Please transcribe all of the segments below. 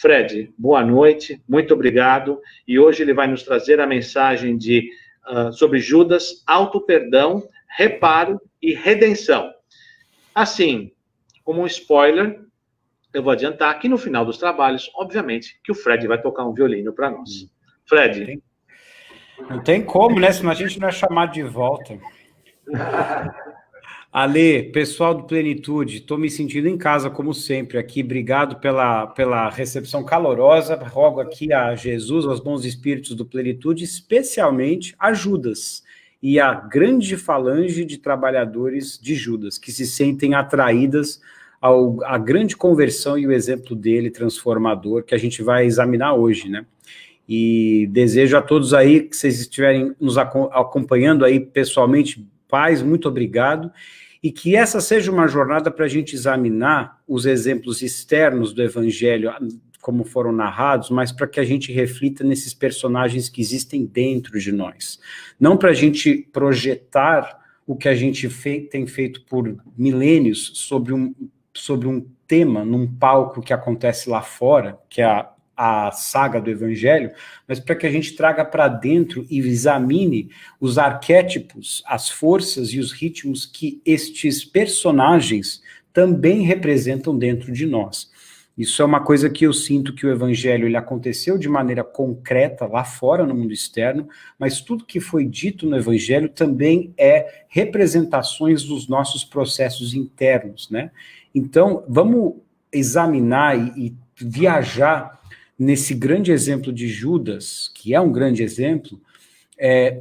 Fred, boa noite, muito obrigado. E hoje ele vai nos trazer a mensagem de uh, sobre Judas, auto-perdão, reparo e redenção. Assim, como um spoiler, eu vou adiantar que no final dos trabalhos, obviamente, que o Fred vai tocar um violino para nós. Fred. Não tem como, né? Senão a gente não é chamado de volta. Ale, pessoal do Plenitude, estou me sentindo em casa, como sempre, aqui. Obrigado pela, pela recepção calorosa. Rogo aqui a Jesus, aos bons espíritos do Plenitude, especialmente a Judas e a grande falange de trabalhadores de Judas, que se sentem atraídas ao, à grande conversão e o exemplo dele transformador que a gente vai examinar hoje, né? E desejo a todos aí que vocês estiverem nos acompanhando aí pessoalmente, paz, muito obrigado e que essa seja uma jornada para a gente examinar os exemplos externos do Evangelho, como foram narrados, mas para que a gente reflita nesses personagens que existem dentro de nós. Não para a gente projetar o que a gente fei tem feito por milênios sobre um, sobre um tema num palco que acontece lá fora, que é a a saga do Evangelho, mas para que a gente traga para dentro e examine os arquétipos, as forças e os ritmos que estes personagens também representam dentro de nós. Isso é uma coisa que eu sinto que o evangelho ele aconteceu de maneira concreta lá fora no mundo externo, mas tudo que foi dito no evangelho também é representações dos nossos processos internos, né? Então, vamos examinar e, e viajar nesse grande exemplo de Judas, que é um grande exemplo, é,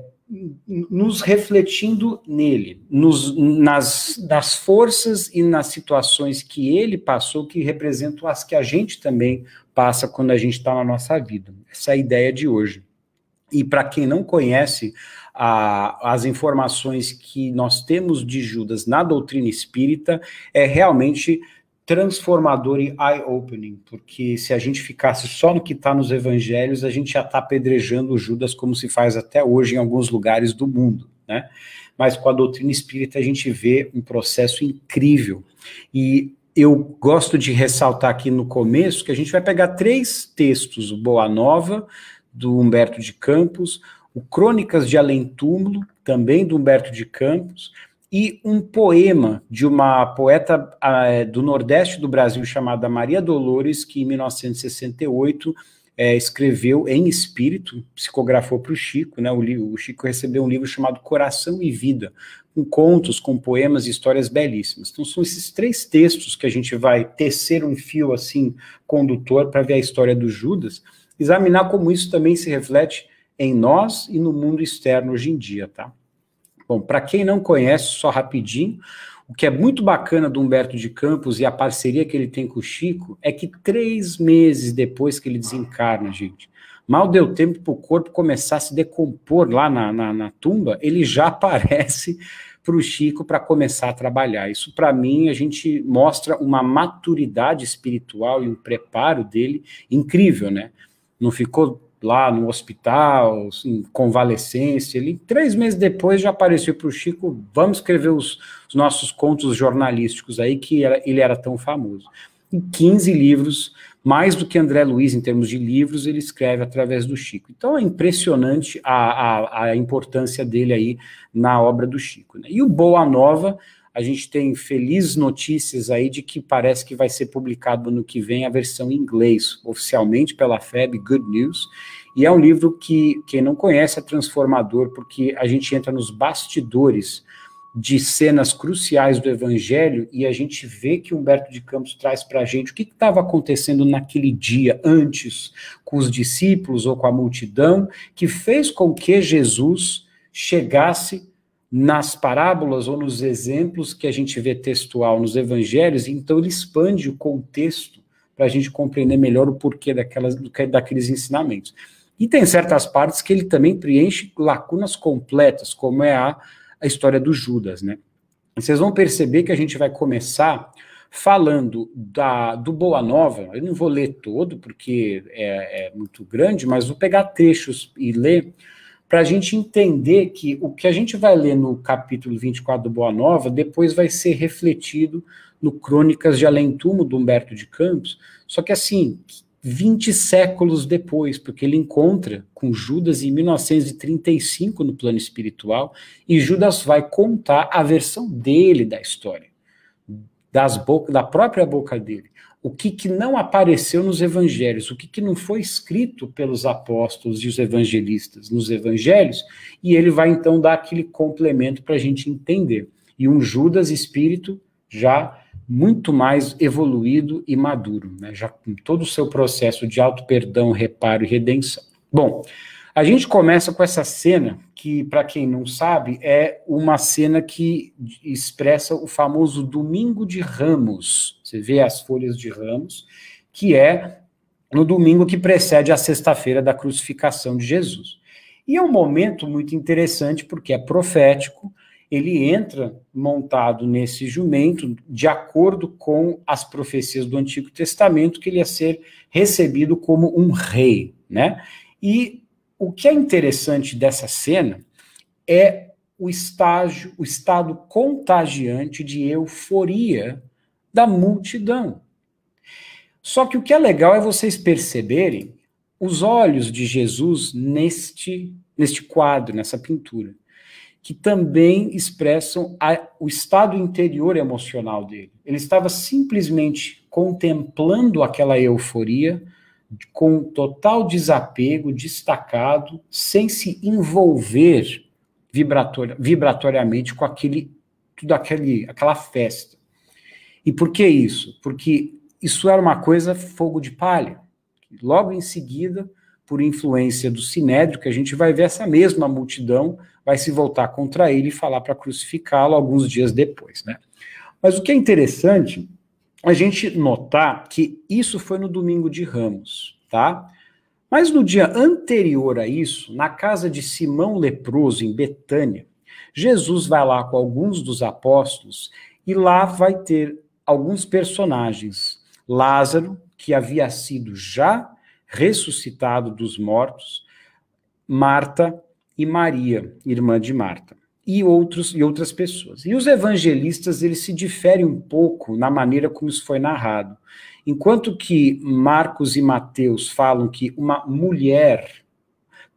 nos refletindo nele, nos, nas, nas forças e nas situações que ele passou, que representam as que a gente também passa quando a gente está na nossa vida. Essa é a ideia de hoje. E para quem não conhece a, as informações que nós temos de Judas na doutrina espírita, é realmente transformador e eye-opening, porque se a gente ficasse só no que está nos evangelhos, a gente já está apedrejando Judas como se faz até hoje em alguns lugares do mundo, né? Mas com a doutrina espírita a gente vê um processo incrível. E eu gosto de ressaltar aqui no começo que a gente vai pegar três textos, o Boa Nova, do Humberto de Campos, o Crônicas de Além Túmulo, também do Humberto de Campos, e um poema de uma poeta uh, do Nordeste do Brasil chamada Maria Dolores, que em 1968 é, escreveu em espírito, psicografou para o Chico, né? O, o, Chico recebeu um livro chamado Coração e Vida, com contos, com poemas e histórias belíssimas. Então são esses três textos que a gente vai tecer um fio assim condutor para ver a história do Judas, examinar como isso também se reflete em nós e no mundo externo hoje em dia, tá? Bom, para quem não conhece, só rapidinho, o que é muito bacana do Humberto de Campos e a parceria que ele tem com o Chico é que três meses depois que ele desencarna, gente, mal deu tempo para o corpo começar a se decompor lá na, na, na tumba, ele já aparece para o Chico para começar a trabalhar. Isso, para mim, a gente mostra uma maturidade espiritual e um preparo dele incrível, né? Não ficou lá no hospital, em convalescência. Ele, três meses depois, já apareceu para o Chico: vamos escrever os, os, nossos contos jornalísticos aí, que era, ele era tão famoso. Em 15 livros, mais do que André Luiz em termos de livros, ele escreve através do Chico. Então é impressionante a, a, a importância dele aí na obra do Chico. Né? E o Boa Nova a gente tem felizes notícias aí de que parece que vai ser publicado no que vem a versão em inglês, oficialmente pela FEB, Good News. E é um livro que, quem não conhece, é transformador, porque a gente entra nos bastidores de cenas cruciais do Evangelho e a gente vê que Humberto de Campos traz para a gente o que estava acontecendo naquele dia antes com os discípulos ou com a multidão, que fez com que Jesus chegasse nas parábolas ou nos exemplos que a gente vê textual nos evangelhos, então ele expande o contexto para a gente compreender melhor o porquê daquelas, daqueles ensinamentos. E tem certas partes que ele também preenche lacunas completas, como é a, a história do Judas, né? Vocês vão perceber que a gente vai começar falando da, do Boa Nova. Eu não vou ler todo, porque é, é muito grande, mas vou pegar trechos e ler para a gente entender que o que a gente vai ler no capítulo 24 do Boa Nova depois vai ser refletido no Crônicas de Além Túmulo, do Humberto de Campos, só que assim, 20 séculos depois, porque ele encontra com Judas em 1935 no plano espiritual, e Judas vai contar a versão dele da história, das boca, da própria boca dele. O que, que não apareceu nos evangelhos, o que, que não foi escrito pelos apóstolos e os evangelistas nos evangelhos, e ele vai então dar aquele complemento para a gente entender. E um Judas espírito já muito mais evoluído e maduro, né? já com todo o seu processo de auto-perdão, reparo e redenção. Bom, a gente começa com essa cena, que, para quem não sabe, é uma cena que expressa o famoso Domingo de Ramos. Você vê as folhas de ramos, que é no domingo que precede a sexta-feira da crucificação de Jesus. E é um momento muito interessante, porque é profético, ele entra montado nesse jumento de acordo com as profecias do Antigo Testamento que ele ia ser recebido como um rei, né? E o que é interessante dessa cena é o estágio, o estado contagiante de euforia da multidão. Só que o que é legal é vocês perceberem os olhos de Jesus neste neste quadro, nessa pintura que também expressam a, o estado interior emocional dele. Ele estava simplesmente contemplando aquela euforia com total desapego, destacado, sem se envolver vibratori vibratoriamente com aquele tudo aquele aquela festa. E por que isso? Porque isso era uma coisa fogo de palha. Logo em seguida, por influência do sinédrio, que a gente vai ver essa mesma multidão vai se voltar contra ele e falar para crucificá-lo alguns dias depois, né? Mas o que é interessante a gente notar que isso foi no domingo de Ramos, tá? Mas no dia anterior a isso, na casa de Simão leproso em Betânia, Jesus vai lá com alguns dos apóstolos e lá vai ter alguns personagens. Lázaro, que havia sido já ressuscitado dos mortos, Marta, e Maria, irmã de Marta, e outros e outras pessoas. E os evangelistas eles se diferem um pouco na maneira como isso foi narrado. Enquanto que Marcos e Mateus falam que uma mulher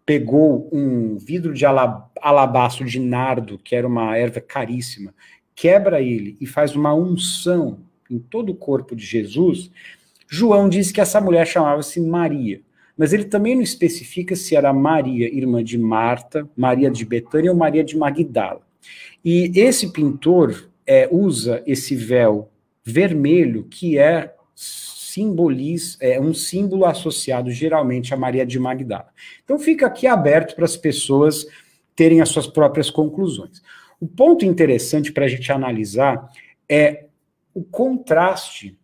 pegou um vidro de alabastro de nardo, que era uma erva caríssima, quebra ele e faz uma unção em todo o corpo de Jesus, João diz que essa mulher chamava-se Maria. Mas ele também não especifica se era Maria, irmã de Marta, Maria de Betânia ou Maria de Magdala. E esse pintor é, usa esse véu vermelho que é simboliza, é um símbolo associado geralmente a Maria de Magdala. Então fica aqui aberto para as pessoas terem as suas próprias conclusões. O ponto interessante para a gente analisar é o contraste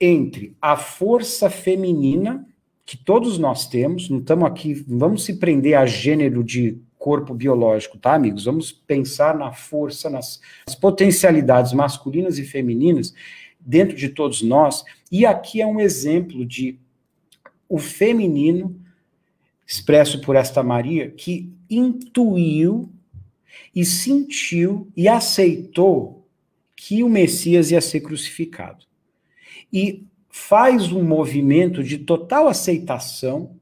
entre a força feminina que todos nós temos, não estamos aqui, vamos se prender a gênero de corpo biológico, tá, amigos? Vamos pensar na força, nas, nas potencialidades masculinas e femininas dentro de todos nós. E aqui é um exemplo de o feminino expresso por esta Maria que intuiu e sentiu e aceitou que o Messias ia ser crucificado. E faz um movimento de total aceitação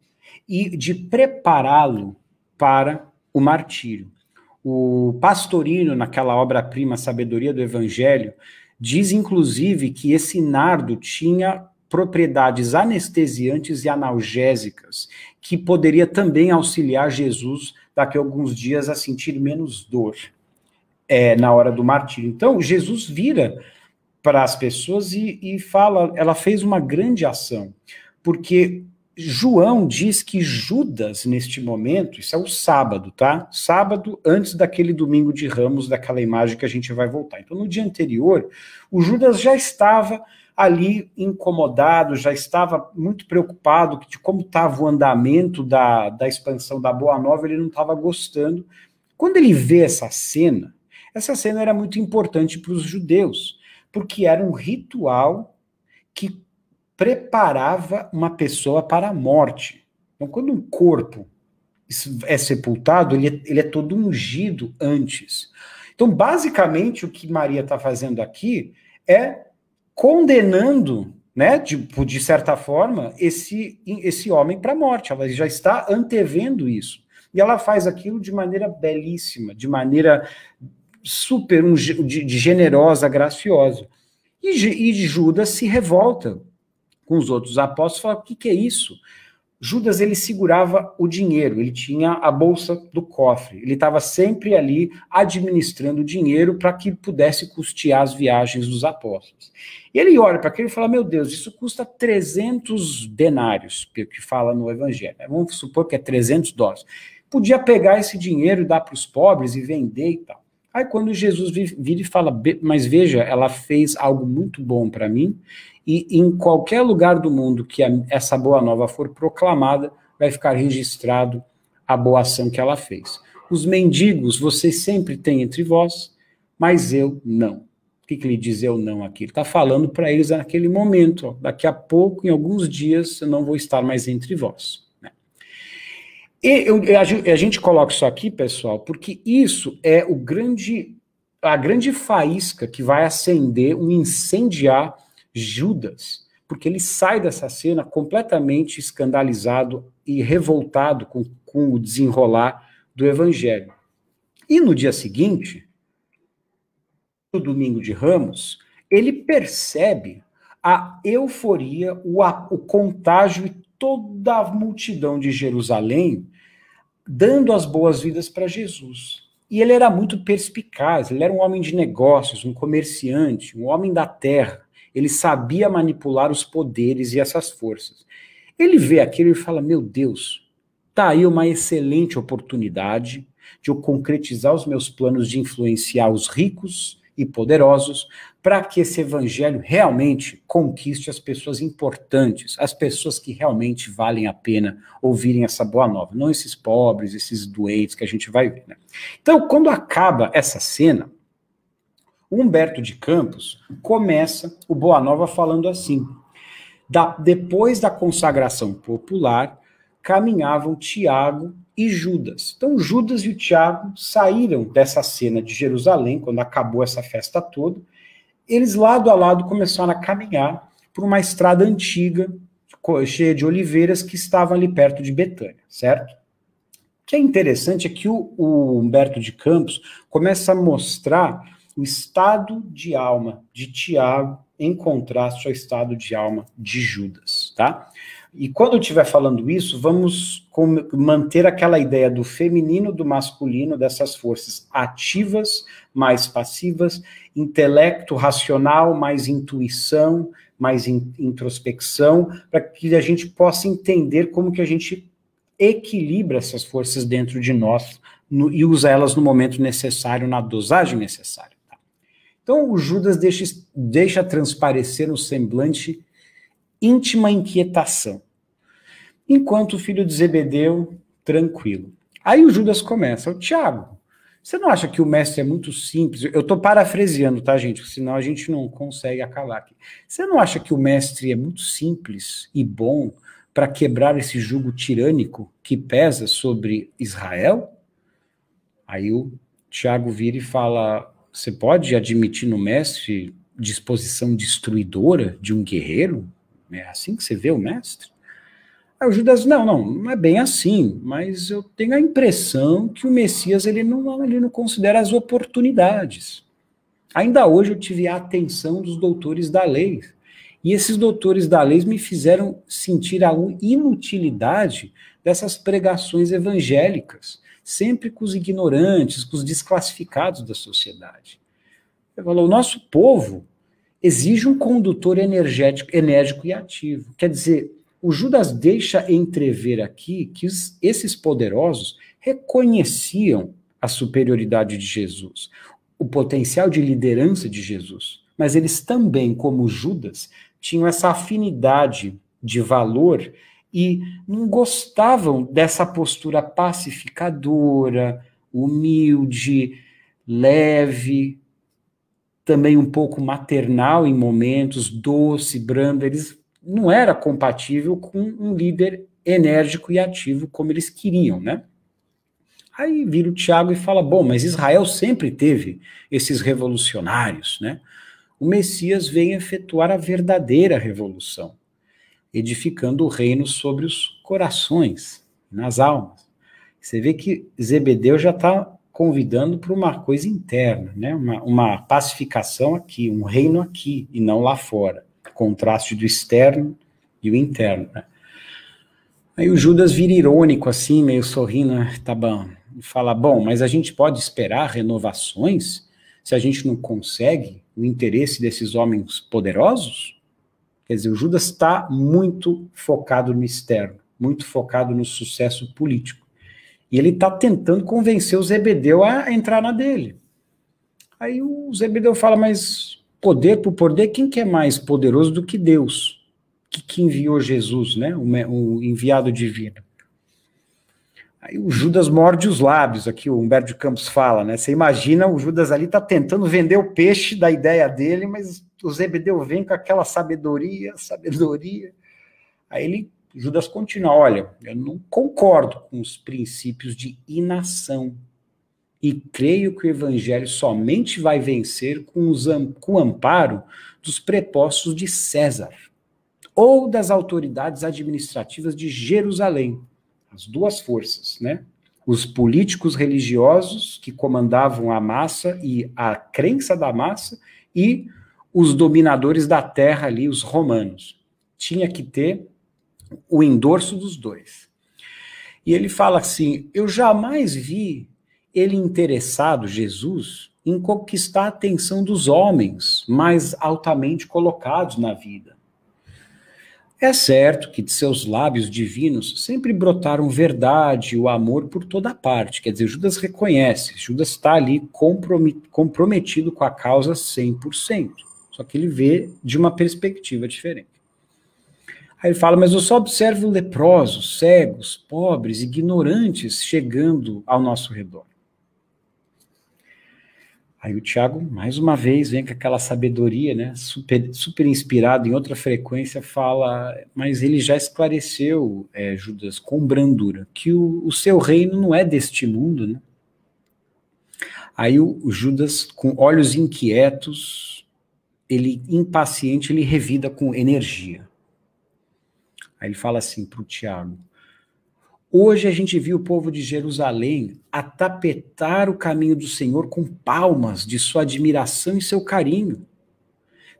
e de prepará-lo para o martírio. O Pastorino, naquela obra-prima Sabedoria do Evangelho, diz inclusive que esse nardo tinha propriedades anestesiantes e analgésicas, que poderia também auxiliar Jesus daqui a alguns dias a sentir menos dor é, na hora do martírio. Então, Jesus vira para as pessoas e, e fala, ela fez uma grande ação, porque João diz que Judas, neste momento, isso é o sábado, tá? Sábado antes daquele domingo de ramos, daquela imagem que a gente vai voltar. Então, no dia anterior, o Judas já estava ali incomodado, já estava muito preocupado de como estava o andamento da, da expansão da Boa Nova, ele não estava gostando. Quando ele vê essa cena, essa cena era muito importante para os judeus, porque era um ritual que preparava uma pessoa para a morte. Então, quando um corpo é sepultado, ele é, ele é todo ungido antes. Então, basicamente, o que Maria está fazendo aqui é condenando, né, de, de certa forma, esse, esse homem para a morte. Ela já está antevendo isso. E ela faz aquilo de maneira belíssima, de maneira super um, de, de, generosa, graciosa. E, e Judas se revolta com os outros apóstolos fala: o que, que é isso? Judas ele segurava o dinheiro, ele tinha a bolsa do cofre, ele estava sempre ali administrando o dinheiro para que pudesse custear as viagens dos apóstolos. E ele olha para aquilo e fala: Meu Deus, isso custa 300 denários, que fala no Evangelho. Vamos supor que é 300 dólares. Podia pegar esse dinheiro e dar para os pobres e vender e tal. Aí quando Jesus vira e fala, mas veja, ela fez algo muito bom para mim, e em qualquer lugar do mundo que essa boa nova for proclamada, vai ficar registrado a boa ação que ela fez. Os mendigos vocês sempre têm entre vós, mas eu não. O que, que ele diz eu não aqui? Ele está falando para eles naquele momento, ó, daqui a pouco, em alguns dias, eu não vou estar mais entre vós. E eu, a, gente coloca isso aqui, pessoal, porque isso é o grande, a grande faísca que vai acender um incendiar Judas, porque ele sai dessa cena completamente escandalizado e revoltado com, com o desenrolar do evangelho. E no dia seguinte, no domingo de Ramos, ele percebe a euforia, o, o contágio e toda a multidão de Jerusalém dando as boas-vindas para Jesus. E ele era muito perspicaz, ele era um homem de negócios, um comerciante, um homem da terra. Ele sabia manipular os poderes e essas forças. Ele vê aquilo e fala: Meu Deus, tá aí uma excelente oportunidade de eu concretizar os meus planos de influenciar os ricos e poderosos para que esse evangelho realmente conquiste as pessoas importantes, as pessoas que realmente valem a pena ouvirem essa boa nova, não esses pobres, esses doentes que a gente vai ver. Né? Então, quando acaba essa cena, Humberto de Campos começa o Boa Nova falando assim: da, depois da consagração popular, caminhavam Tiago e Judas. Então, Judas e o Tiago saíram dessa cena de Jerusalém, quando acabou essa festa toda. Eles, lado a lado, começaram a caminhar por uma estrada antiga, cheia de oliveiras, que estava ali perto de Betânia, certo? O que é interessante é que o, o Humberto de Campos começa a mostrar o estado de alma de Tiago em contraste ao estado de alma de Judas, tá? E quando eu estiver falando isso, vamos manter aquela ideia do feminino, do masculino, dessas forças ativas, mais passivas, intelecto racional, mais intuição, mais in, introspecção, para que a gente possa entender como que a gente equilibra essas forças dentro de nós no, e usa elas no momento necessário, na dosagem necessária. Tá? Então, o Judas deixa, deixa transparecer no semblante íntima inquietação. Enquanto o filho de Zebedeu, tranquilo. Aí o Judas começa, o Tiago, você não acha que o mestre é muito simples? Eu estou parafraseando, tá, gente? Senão a gente não consegue acalar aqui. Você não acha que o mestre é muito simples e bom para quebrar esse jugo tirânico que pesa sobre Israel? Aí o Tiago vira e fala: Você pode admitir no mestre disposição destruidora de um guerreiro? É assim que você vê o mestre? Aí o Judas, não, não, não é bem assim, mas eu tenho a impressão que o Messias ele não, ele não considera as oportunidades. Ainda hoje eu tive a atenção dos doutores da lei, e esses doutores da lei me fizeram sentir a inutilidade dessas pregações evangélicas, sempre com os ignorantes, com os desclassificados da sociedade. Ele falou: o nosso povo exige um condutor energético, enérgico e ativo. Quer dizer, o Judas deixa entrever aqui que esses poderosos reconheciam a superioridade de Jesus, o potencial de liderança de Jesus. mas eles também, como Judas, tinham essa afinidade de valor e não gostavam dessa postura pacificadora, humilde, leve, também um pouco maternal em momentos, doce, branda. Eles não era compatível com um líder enérgico e ativo como eles queriam, né? Aí vira o Tiago e fala: bom, mas Israel sempre teve esses revolucionários, né? O Messias vem efetuar a verdadeira revolução, edificando o reino sobre os corações, nas almas. Você vê que Zebedeu já está convidando para uma coisa interna, né? Uma, uma pacificação aqui, um reino aqui e não lá fora. Contraste do externo e o interno. Né? Aí o Judas vira irônico, assim, meio sorrindo, né? tá bom, e fala: bom, mas a gente pode esperar renovações se a gente não consegue o interesse desses homens poderosos? Quer dizer, o Judas está muito focado no externo, muito focado no sucesso político. E ele está tentando convencer o Zebedeu a entrar na dele. Aí o Zebedeu fala, mas poder por poder, quem que é mais poderoso do que Deus? Que, que enviou Jesus, né? O, o enviado divino. Aí o Judas morde os lábios, aqui o Humberto de Campos fala, né? Você imagina o Judas ali está tentando vender o peixe da ideia dele, mas o Zebedeu vem com aquela sabedoria, sabedoria. Aí ele Judas continua: olha, eu não concordo com os princípios de inação. E creio que o evangelho somente vai vencer com, os, com o amparo dos prepostos de César ou das autoridades administrativas de Jerusalém. As duas forças, né? Os políticos religiosos que comandavam a massa e a crença da massa e os dominadores da terra ali, os romanos. Tinha que ter o endorso dos dois. E ele fala assim: Eu jamais vi ele interessado, Jesus, em conquistar a atenção dos homens mais altamente colocados na vida. É certo que de seus lábios divinos sempre brotaram verdade e o amor por toda parte. Quer dizer, Judas reconhece, Judas está ali comprometido com a causa 100%. Só que ele vê de uma perspectiva diferente. Aí ele fala, mas eu só observo leprosos, cegos, pobres, ignorantes chegando ao nosso redor. Aí o Tiago, mais uma vez, vem com aquela sabedoria, né, super, super inspirado em outra frequência, fala, mas ele já esclareceu, é, Judas, com brandura, que o, o, seu reino não é deste mundo, né? Aí o, o Judas, com olhos inquietos, ele impaciente, ele revida com energia. Aí ele fala assim para o Tiago: Hoje a gente viu o povo de Jerusalém atapetar o caminho do Senhor com palmas de sua admiração e seu carinho.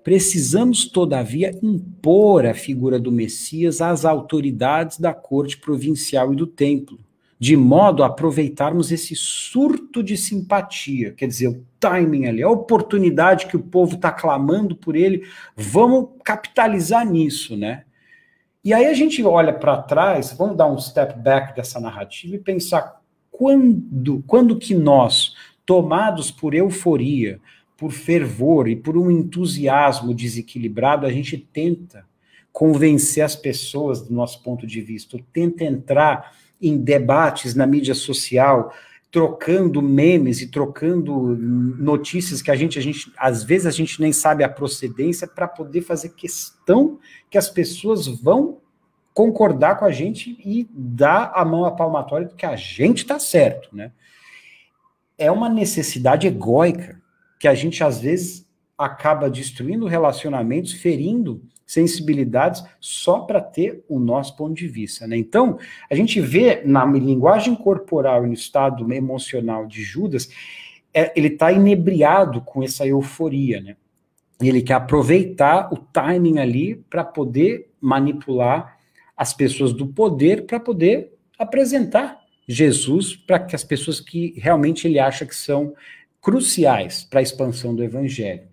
Precisamos, todavia, impor a figura do Messias às autoridades da corte provincial e do templo, de modo a aproveitarmos esse surto de simpatia, quer dizer, o timing ali, a oportunidade que o povo está clamando por ele, vamos capitalizar nisso, né? E aí a gente olha para trás, vamos dar um step back dessa narrativa e pensar quando, quando que nós, tomados por euforia, por fervor e por um entusiasmo desequilibrado, a gente tenta convencer as pessoas do nosso ponto de vista, tenta entrar em debates na mídia social, trocando memes e trocando notícias que a gente, a gente às vezes a gente nem sabe a procedência para poder fazer questão que as pessoas vão concordar com a gente e dar a mão à palmatória de que a gente está certo, né? É uma necessidade egóica que a gente às vezes acaba destruindo relacionamentos, ferindo sensibilidades só para ter o nosso ponto de vista. Né? Então, a gente vê na linguagem corporal e no estado emocional de Judas, é, ele está inebriado com essa euforia. Né? Ele quer aproveitar o timing ali para poder manipular as pessoas do poder para poder apresentar Jesus para que as pessoas que realmente ele acha que são cruciais para a expansão do evangelho.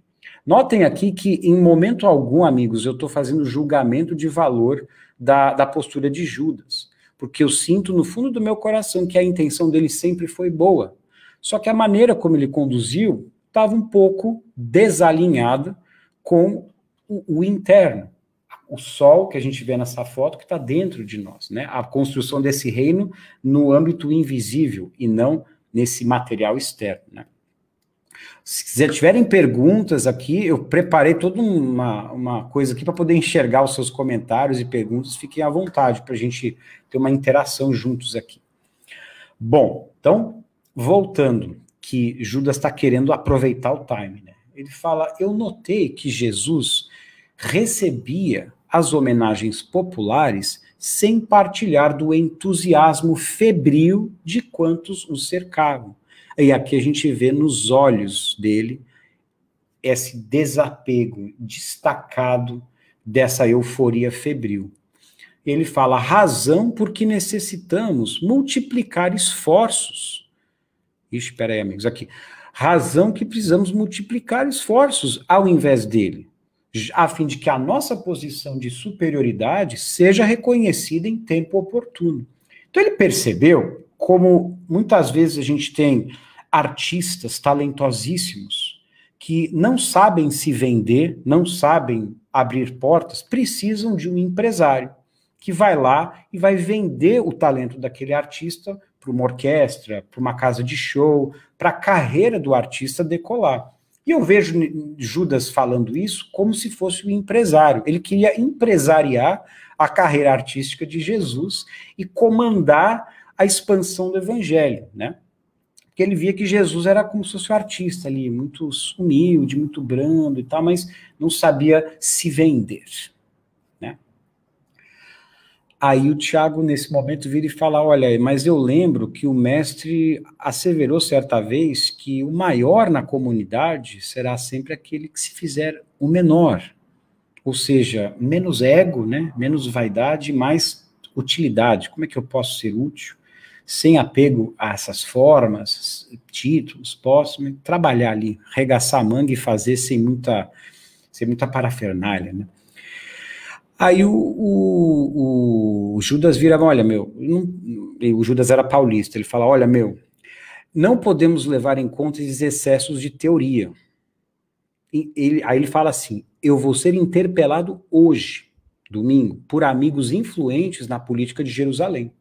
Notem aqui que, em momento algum, amigos, eu estou fazendo julgamento de valor da, da postura de Judas, porque eu sinto no fundo do meu coração que a intenção dele sempre foi boa. Só que a maneira como ele conduziu estava um pouco desalinhada com o, o interno, o sol que a gente vê nessa foto que está dentro de nós, né? A construção desse reino no âmbito invisível e não nesse material externo, né? Se tiverem perguntas aqui, eu preparei toda uma, uma coisa aqui para poder enxergar os seus comentários e perguntas. Fiquem à vontade para a gente ter uma interação juntos aqui. Bom, então, voltando, que Judas está querendo aproveitar o time, né? Ele fala: Eu notei que Jesus recebia as homenagens populares sem partilhar do entusiasmo febril de quantos o cercavam. E aqui a gente vê nos olhos dele esse desapego destacado dessa euforia febril. Ele fala: razão porque necessitamos multiplicar esforços. Ixi, espera aí, amigos, aqui. Razão que precisamos multiplicar esforços ao invés dele, a fim de que a nossa posição de superioridade seja reconhecida em tempo oportuno. Então ele percebeu como muitas vezes a gente tem artistas talentosíssimos que não sabem se vender, não sabem abrir portas, precisam de um empresário que vai lá e vai vender o talento daquele artista para uma orquestra, para uma casa de show, para a carreira do artista decolar. E eu vejo Judas falando isso como se fosse um empresário. Ele queria empresariar a carreira artística de Jesus e comandar a expansão do evangelho, né? Que ele via que Jesus era como se fosse um artista ali, muito humilde, muito brando e tal, mas não sabia se vender. Né? Aí o Tiago, nesse momento, vira e fala: Olha, mas eu lembro que o mestre asseverou certa vez que o maior na comunidade será sempre aquele que se fizer o menor. Ou seja, menos ego, né? menos vaidade, mais utilidade. Como é que eu posso ser útil? Sem apego a essas formas, títulos, posso trabalhar ali, regaçar a manga e fazer sem muita, sem muita parafernália, né? Aí o, o, o, Judas vira, olha, meu, não, o Judas era paulista, ele fala, olha, meu, não podemos levar em conta esses excessos de teoria. Ele, aí ele fala assim, eu vou ser interpelado hoje, domingo, por amigos influentes na política de Jerusalém.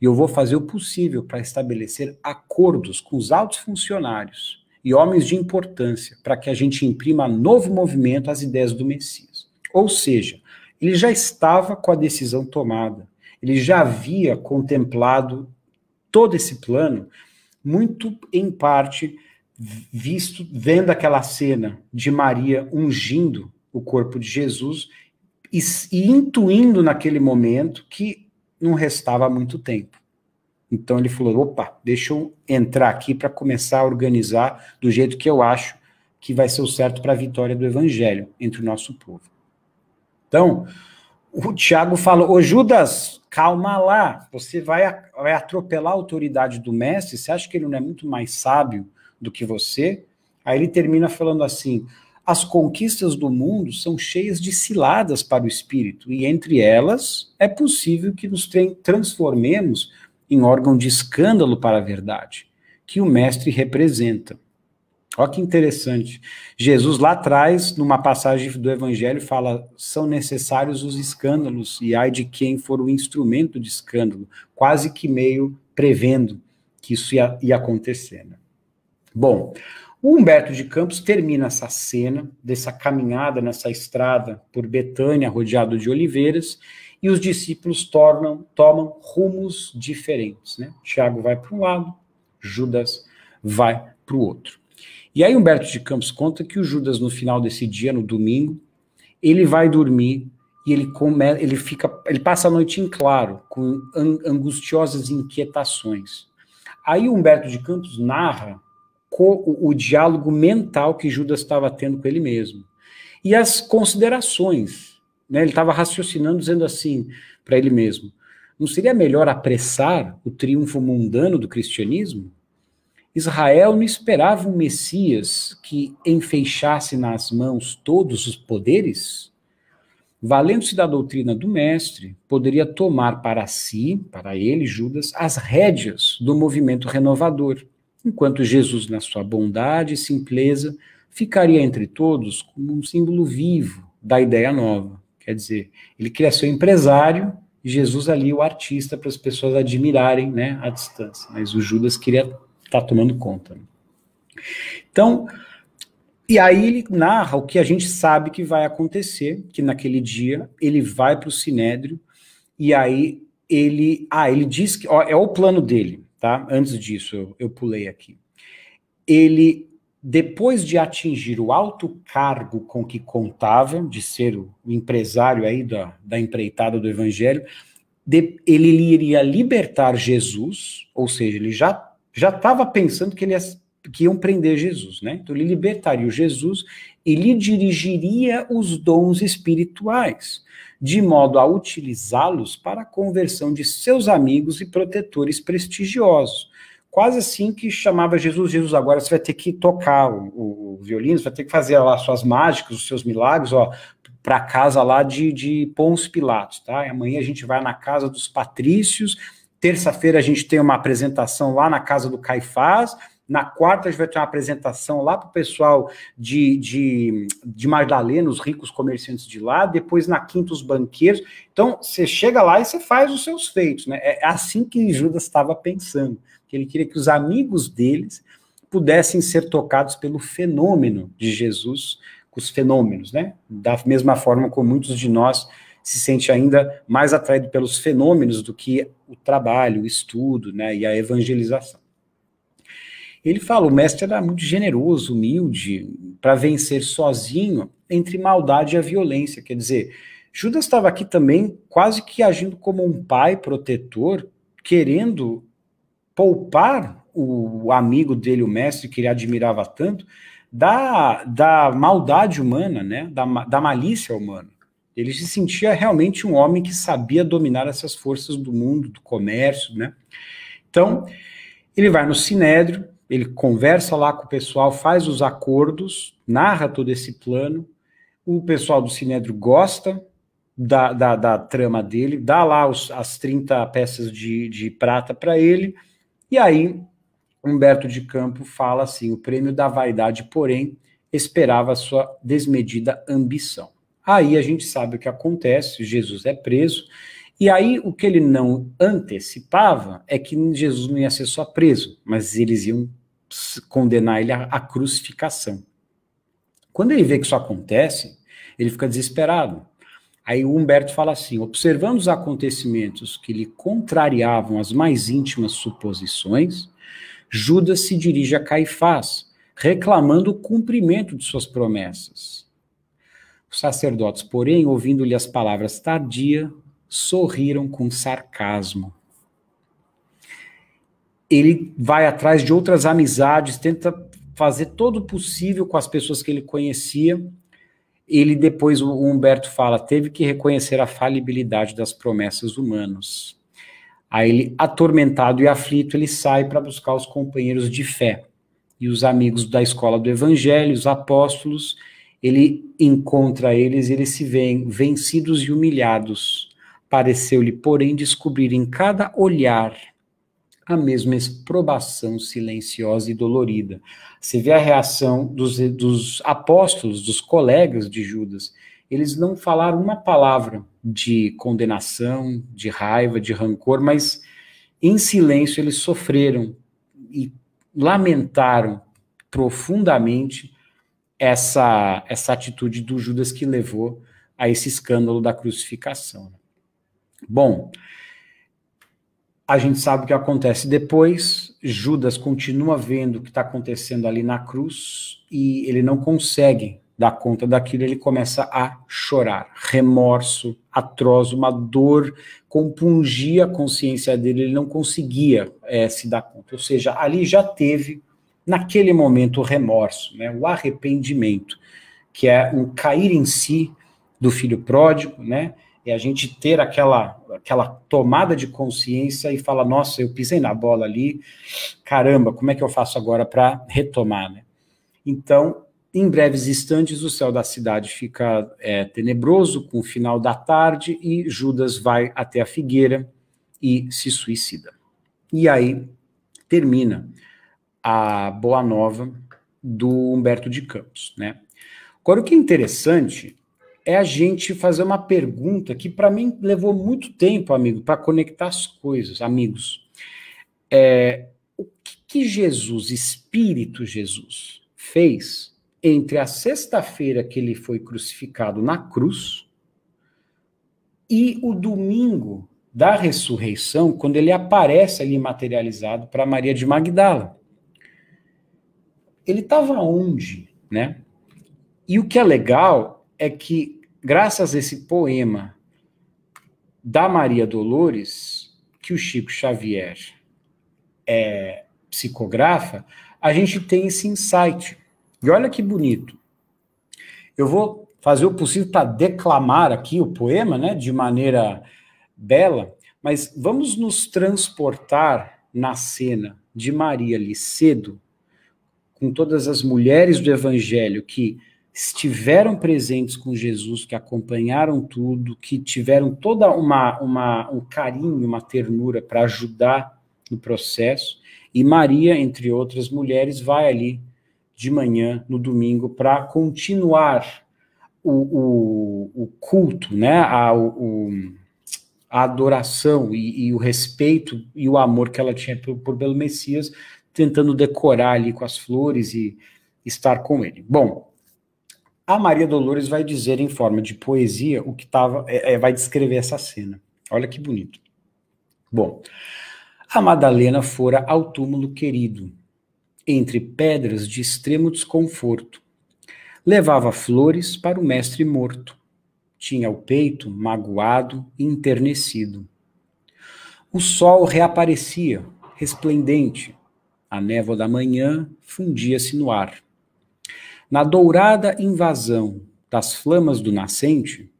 E eu vou fazer o possível para estabelecer acordos com os altos funcionários e homens de importância para que a gente imprima novo movimento às ideias do Messias. Ou seja, ele já estava com a decisão tomada, ele já havia contemplado todo esse plano, muito em parte visto, vendo aquela cena de Maria ungindo o corpo de Jesus e, e intuindo naquele momento que não restava muito tempo. Então ele falou: opa, deixa eu entrar aqui para começar a organizar do jeito que eu acho que vai ser o certo para a vitória do evangelho entre o nosso povo. Então, o Tiago falou: Ô Judas, calma lá, você vai, vai atropelar a autoridade do mestre, você acha que ele não é muito mais sábio do que você? Aí ele termina falando assim: as conquistas do mundo são cheias de ciladas para o espírito, e entre elas é possível que nos transformemos em órgão de escândalo para a verdade, que o mestre representa. Olha que interessante. Jesus lá atrás, numa passagem do Evangelho, fala: são necessários os escândalos, e ai de quem for o instrumento de escândalo, quase que meio prevendo que isso ia, ia acontecer. Né? Bom, o Humberto de Campos termina essa cena, dessa caminhada nessa estrada por Betânia, rodeado de oliveiras, e os discípulos tornam, tomam rumos diferentes. Né? Tiago vai para um lado, Judas vai para o outro. E aí Humberto de Campos conta que o Judas, no final desse dia, no domingo, ele vai dormir e ele, come, ele, fica, ele passa a noite em claro, com angustiosas inquietações. Aí Humberto de Campos narra o, o diálogo mental que Judas estava tendo com ele mesmo. E as considerações. Né? Ele estava raciocinando, dizendo assim para ele mesmo: não seria melhor apressar o triunfo mundano do cristianismo? Israel não esperava um Messias que enfeixasse nas mãos todos os poderes? Valendo-se da doutrina do Mestre, poderia tomar para si, para ele, Judas, as rédeas do movimento renovador enquanto Jesus, na sua bondade e simpleza, ficaria entre todos como um símbolo vivo da ideia nova. Quer dizer, ele queria ser o empresário e Jesus ali o artista para as pessoas admirarem né, à distância. Mas o Judas queria estar tá tomando conta. Né? Então, e aí ele narra o que a gente sabe que vai acontecer, que naquele dia ele vai para o Sinédrio e aí ele, ah, ele diz que, ó, é o plano dele, tá? Antes disso, eu, pulei aqui. Ele, depois de atingir o alto cargo com que contava, de ser o, o empresário aí da, da empreitada do evangelho, de, ele iria libertar Jesus, ou seja, ele já já estava pensando que ele ia que iam prender Jesus, né? Então ele libertaria o Jesus e lhe dirigiria os dons espirituais, de modo a utilizá-los para a conversão de seus amigos e protetores prestigiosos. Quase assim que chamava Jesus, Jesus, agora você vai ter que tocar o, o violino, você vai ter que fazer lá suas mágicas, os seus milagres, ó, para casa lá de, de Pons Pilatos, tá? E amanhã a gente vai na casa dos patrícios, terça-feira a gente tem uma apresentação lá na casa do Caifás, na quarta, a gente vai ter uma apresentação lá para o pessoal de, de, de Magdalena, os ricos comerciantes de lá. Depois, na quinta, os banqueiros. Então, você chega lá e você faz os seus feitos. Né? É assim que Judas estava pensando. Que ele queria que os amigos deles pudessem ser tocados pelo fenômeno de Jesus, os fenômenos, né? Da mesma forma como muitos de nós se sente ainda mais atraído pelos fenômenos do que o trabalho, o estudo, né, e a evangelização. Ele fala: o mestre era muito generoso, humilde, para vencer sozinho entre maldade e a violência. Quer dizer, Judas estava aqui também quase que agindo como um pai protetor, querendo poupar o amigo dele, o mestre, que ele admirava tanto, da, da maldade humana, né? da, da malícia humana. Ele se sentia realmente um homem que sabia dominar essas forças do mundo, do comércio, né? Então, ele vai no Sinédrio, ele conversa lá com o pessoal, faz os acordos, narra todo esse plano. O pessoal do Sinédrio gosta da, da, da trama dele, dá lá os, as 30 peças de, de prata para ele, e aí Humberto de Campo fala assim: o prêmio da vaidade, porém, esperava sua desmedida ambição. Aí a gente sabe o que acontece: Jesus é preso, e aí o que ele não antecipava é que Jesus não ia ser só preso, mas eles iam condenar ele à, crucificação. Quando ele vê que isso acontece, ele fica desesperado. Aí o Humberto fala assim: observando os acontecimentos que lhe contrariavam as mais íntimas suposições, Judas se dirige a Caifás, reclamando o cumprimento de suas promessas. Os sacerdotes, porém, ouvindo-lhe as palavras tardia, sorriram com sarcasmo. Ele vai atrás de outras amizades, tenta fazer todo o possível com as pessoas que ele conhecia. Ele depois, o Humberto fala, teve que reconhecer a falibilidade das promessas humanas. Aí ele, atormentado e aflito, ele sai para buscar os companheiros de fé e os amigos da escola do Evangelho, os apóstolos. Ele encontra eles, eles se veem vencidos e humilhados Pareceu-lhe, porém, descobrir em cada olhar a mesma exprobação silenciosa e dolorida. Você vê a reação dos, dos apóstolos, dos colegas de Judas. Eles não falaram uma palavra de condenação, de raiva, de rancor, mas em silêncio eles sofreram e lamentaram profundamente essa, essa atitude do Judas que levou a esse escândalo da crucificação. Bom, a gente sabe o que acontece depois. Judas continua vendo o que está acontecendo ali na cruz e ele não consegue dar conta daquilo. Ele começa a chorar, remorso atroz, uma dor compungia a consciência dele. Ele não conseguia é, se dar conta. Ou seja, ali já teve naquele momento o remorso, né, o arrependimento, que é um cair em si do filho pródigo, né? É a gente ter aquela, aquela tomada de consciência e falar, nossa, eu pisei na bola ali, caramba, como é que eu faço agora para retomar, né? Então, em breves instantes, o céu da cidade fica é, tenebroso com o final da tarde e Judas vai até a figueira e se suicida. E aí termina a boa nova do Humberto de Campos, né? Agora, o que é interessante é a gente fazer uma pergunta que para mim levou muito tempo, amigo, para conectar as coisas, amigos. É, o que, que Jesus, Espírito Jesus, fez entre a sexta-feira que ele foi crucificado na cruz e o domingo da ressurreição, quando ele aparece ali materializado para Maria de Magdala. Ele estava onde, né? E o que é legal é que, graças a esse poema da Maria Dolores, que o Chico Xavier é, psicografa, a gente tem esse insight. E olha que bonito. Eu vou fazer o possível para declamar aqui o poema, né, de maneira bela, mas vamos nos transportar na cena de Maria ali cedo, com todas as mulheres do evangelho que estiveram presentes com Jesus, que acompanharam tudo, que tiveram toda uma, uma um carinho, uma ternura para ajudar no processo, e Maria, entre outras mulheres, vai ali de manhã, no domingo, para continuar o, o, o, culto, né? A, o, a adoração e, e, o respeito e o amor que ela tinha por, por pelo Messias, tentando decorar ali com as flores e estar com ele. Bom, a Maria Dolores vai dizer em forma de poesia o que estava, é, é, vai descrever essa cena. Olha que bonito. Bom, a Madalena fora ao túmulo querido, entre pedras de extremo desconforto. Levava flores para o mestre morto. Tinha o peito magoado e enternecido. O sol reaparecia, resplendente. A névoa da manhã fundia-se no ar. Na dourada invasão das flamas do nascente,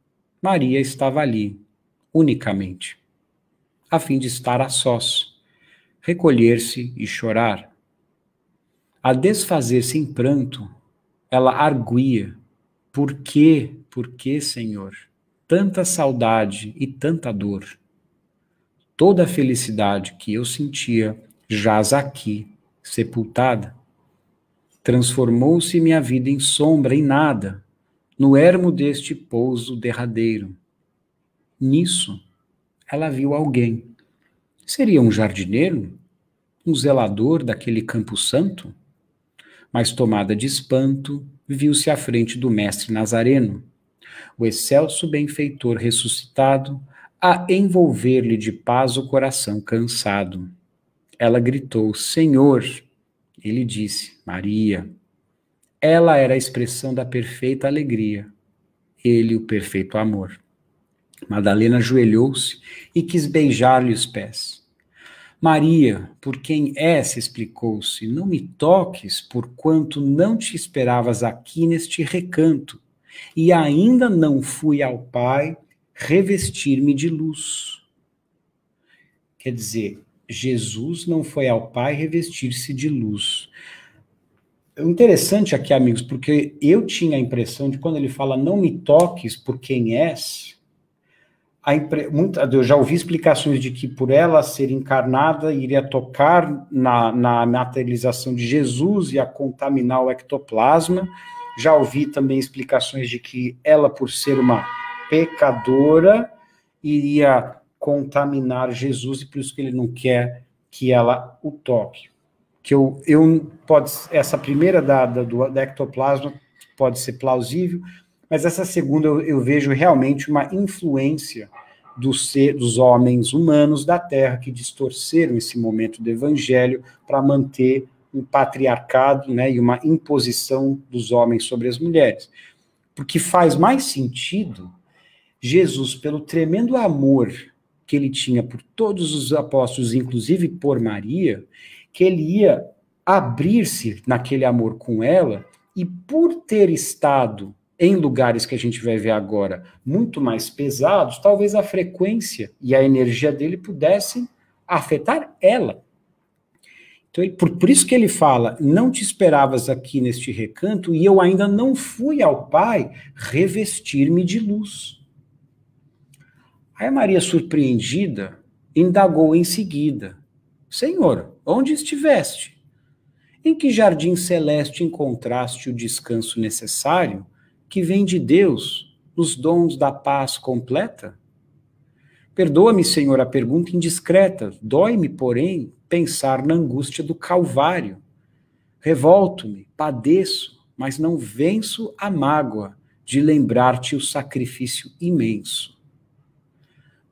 Maria estava ali, unicamente, a fim de estar a sós recolher-se e chorar. A desfazer-se em pranto, ela arguía: Por que, por que, Senhor? Tanta saudade e tanta dor. Toda a felicidade que eu sentia jaz aqui, sepultada. Transformou-se minha vida em sombra, em nada, no ermo deste pouso derradeiro. Nisso, ela viu alguém Seria um jardineiro? Um zelador daquele campo santo? Mas tomada de espanto, viu-se à frente do mestre Nazareno, o excelso benfeitor ressuscitado, a envolver-lhe de paz o coração cansado. Ela gritou: Senhor! Ele disse: Maria. Ela era a expressão da perfeita alegria, ele o perfeito amor. Madalena ajoelhou-se e quis beijar-lhe os pés. Maria, por quem essa explicou-se, não me toques, porquanto não te esperavas aqui neste recanto, e ainda não fui ao Pai revestir-me de luz. Quer dizer, Jesus não foi ao Pai revestir-se de luz. É interessante aqui, amigos, porque eu tinha a impressão de quando ele fala não me toques por quem és, Impre... Muita, eu já ouvi explicações de que por ela ser encarnada iria tocar na, na materialização de Jesus e a contaminar o ectoplasma. Já ouvi também explicações de que ela, por ser uma pecadora, iria contaminar Jesus e por isso que ele não quer que ela o toque. Que eu, eu pode essa primeira da, da do da ectoplasma pode ser plausível, mas essa segunda eu, eu vejo realmente uma influência do ser, dos homens humanos da Terra que distorceram esse momento do Evangelho para manter um patriarcado né, e uma imposição dos homens sobre as mulheres. Porque faz mais sentido Jesus, pelo tremendo amor que ele tinha por todos os apóstolos, inclusive por Maria, que ele ia abrir-se naquele amor com ela, e por ter estado em lugares que a gente vai ver agora muito mais pesados, talvez a frequência e a energia dele pudessem afetar ela. Então, por, por isso que ele fala: não te esperavas aqui neste recanto, e eu ainda não fui ao Pai revestir-me de luz. Aí Maria, surpreendida, indagou em seguida: Senhor, onde estiveste? Em que jardim celeste encontraste o descanso necessário que vem de Deus, nos dons da paz completa? Perdoa-me, Senhor, a pergunta indiscreta. Dói-me, porém, pensar na angústia do Calvário. Revolto-me, padeço, mas não venço a mágoa de lembrar-te o sacrifício imenso.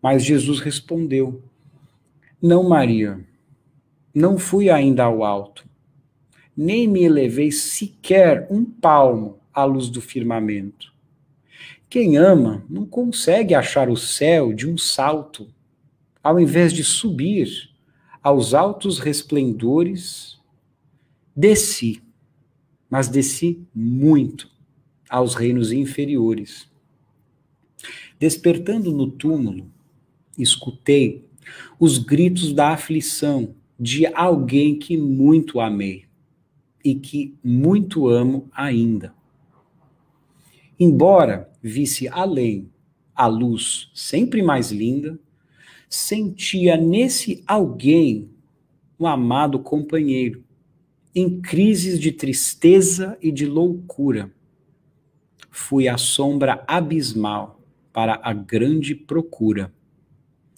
Mas Jesus respondeu: Não, Maria, não fui ainda ao alto, nem me elevei sequer um palmo à luz do firmamento. Quem ama não consegue achar o céu de um salto, ao invés de subir aos altos resplendores, desci, mas desci muito aos reinos inferiores. Despertando no túmulo, escutei os gritos da aflição de alguém que muito amei e que muito amo ainda. Embora visse além a luz sempre mais linda, sentia nesse alguém um amado companheiro, em crises de tristeza e de loucura. Fui a sombra abismal para a grande procura.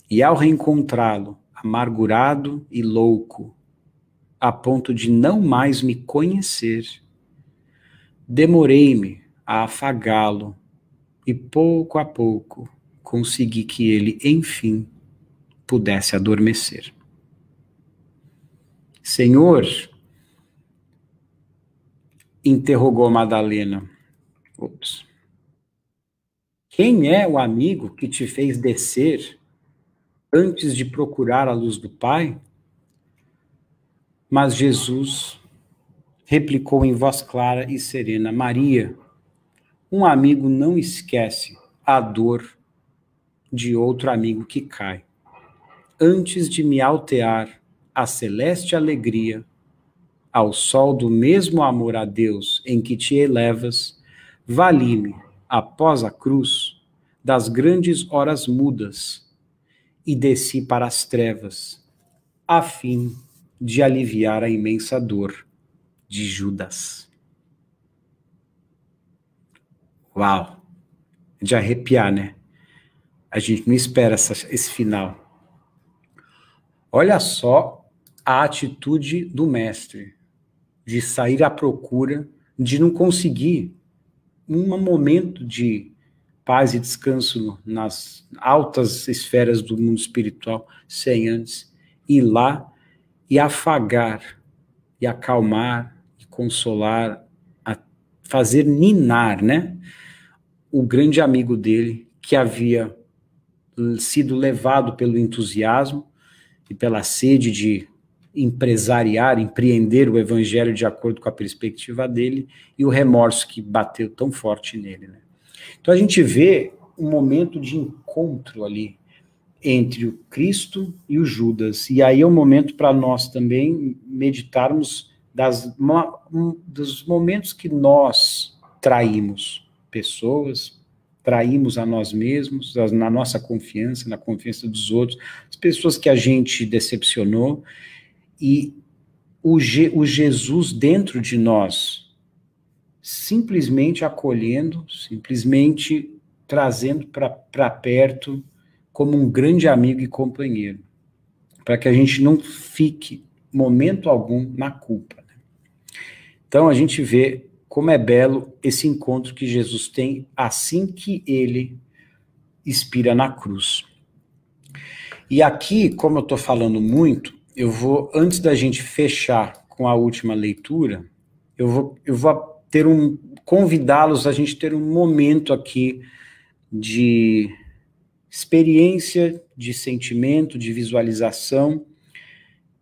E ao reencontrá-lo, amargurado e louco, a ponto de não mais me conhecer, demorei-me a afagá-lo e pouco a pouco consegui que ele, enfim, pudesse adormecer. Senhor, interrogou Madalena. Ops. Quem é o amigo que te fez descer antes de procurar a luz do Pai? Mas Jesus replicou em voz clara e serena: Maria, um amigo não esquece a dor de outro amigo que cai. Antes de me altear a celeste alegria, ao sol do mesmo amor a Deus em que te elevas, vali-me, após a cruz, das grandes horas mudas, e desci para as trevas, a fim de aliviar a imensa dor de Judas. Uau! De arrepiar, né? A gente não espera essa, esse final. Olha só a atitude do mestre de sair à procura, de não conseguir um momento de paz e descanso nas altas esferas do mundo espiritual, sem antes ir lá e afagar, e acalmar, e consolar, fazer ninar, né? o grande amigo dele, que havia sido levado pelo entusiasmo e pela sede de empresariar, empreender o evangelho de acordo com a perspectiva dele e o remorso que bateu tão forte nele. Né? Então a gente vê um momento de encontro ali entre o Cristo e o Judas. E aí é um momento para nós também meditarmos das, dos momentos que nós traímos pessoas, traímos a nós mesmos, na nossa confiança, na confiança dos outros, as pessoas que a gente decepcionou, e o, Je, o Jesus dentro de nós, simplesmente acolhendo, simplesmente trazendo para perto como um grande amigo e companheiro, para que a gente não fique momento algum na culpa. Né? Então a gente vê como é belo esse encontro que Jesus tem assim que ele expira na cruz. E aqui, como eu estou falando muito, eu vou, antes da gente fechar com a última leitura, eu vou, eu vou ter um, convidá-los a gente ter um momento aqui de experiência, de sentimento, de visualização,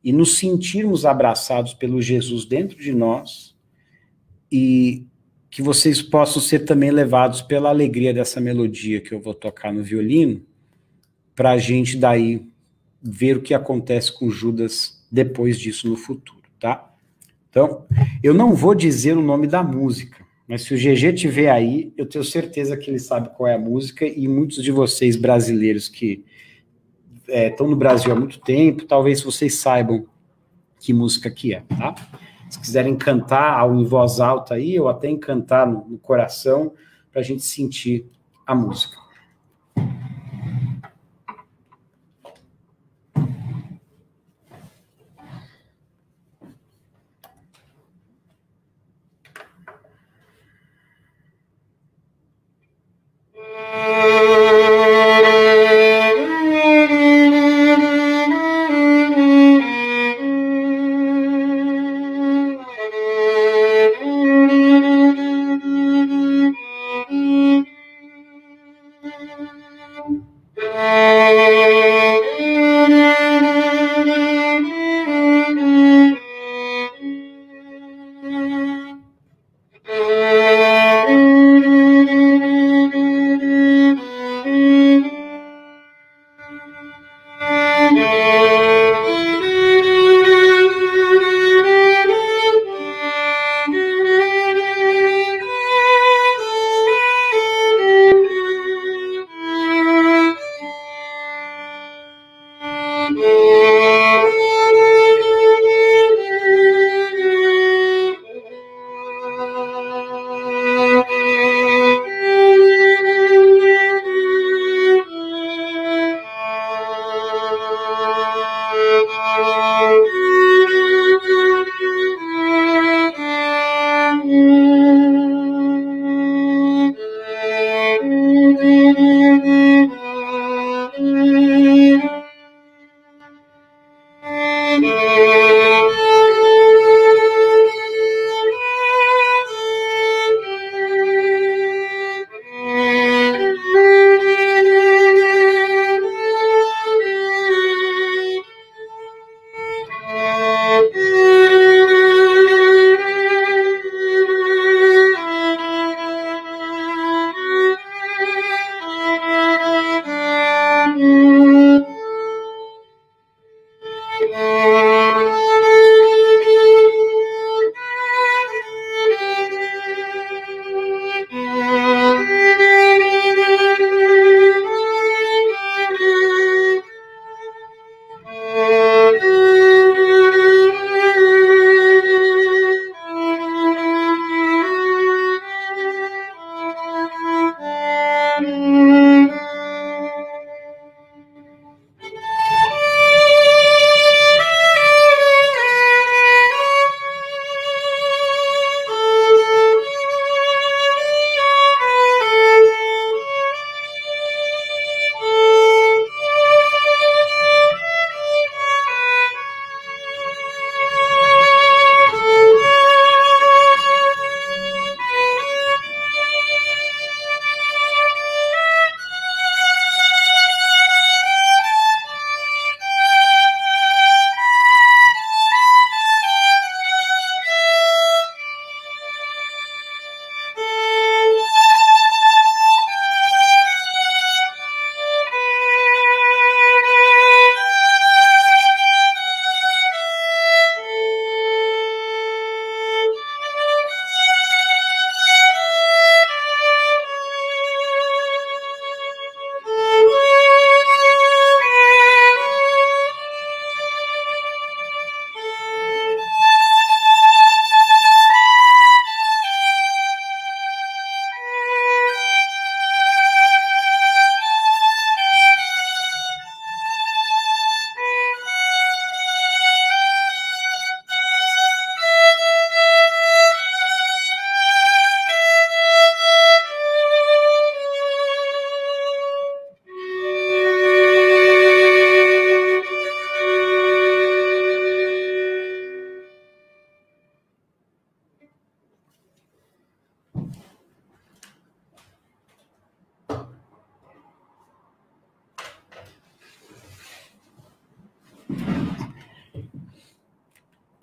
e nos sentirmos abraçados pelo Jesus dentro de nós, e que vocês possam ser também levados pela alegria dessa melodia que eu vou tocar no violino, para a gente daí ver o que acontece com Judas depois disso no futuro, tá? Então, eu não vou dizer o nome da música, mas se o GG tiver aí, eu tenho certeza que ele sabe qual é a música e muitos de vocês brasileiros que é, estão no Brasil há muito tempo, talvez vocês saibam que música que é, tá? Se quiserem cantar em voz alta aí, ou até encantar no, no coração, para a gente sentir a música.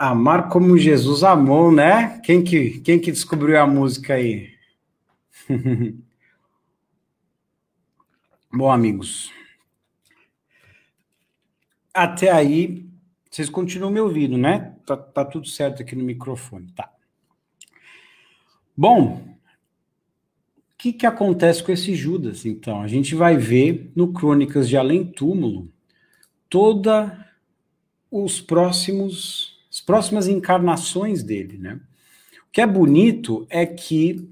Amar como Jesus amou, né? Quem que, quem que descobriu a música aí? Bom, amigos. Até aí, vocês continuam me ouvindo, né? Tá, tá tudo certo aqui no microfone, tá. Bom, o que, que acontece com esse Judas, então? A gente vai ver no Crônicas de Além Túmulo toda os próximos próximas encarnações dele, né? O que é bonito é que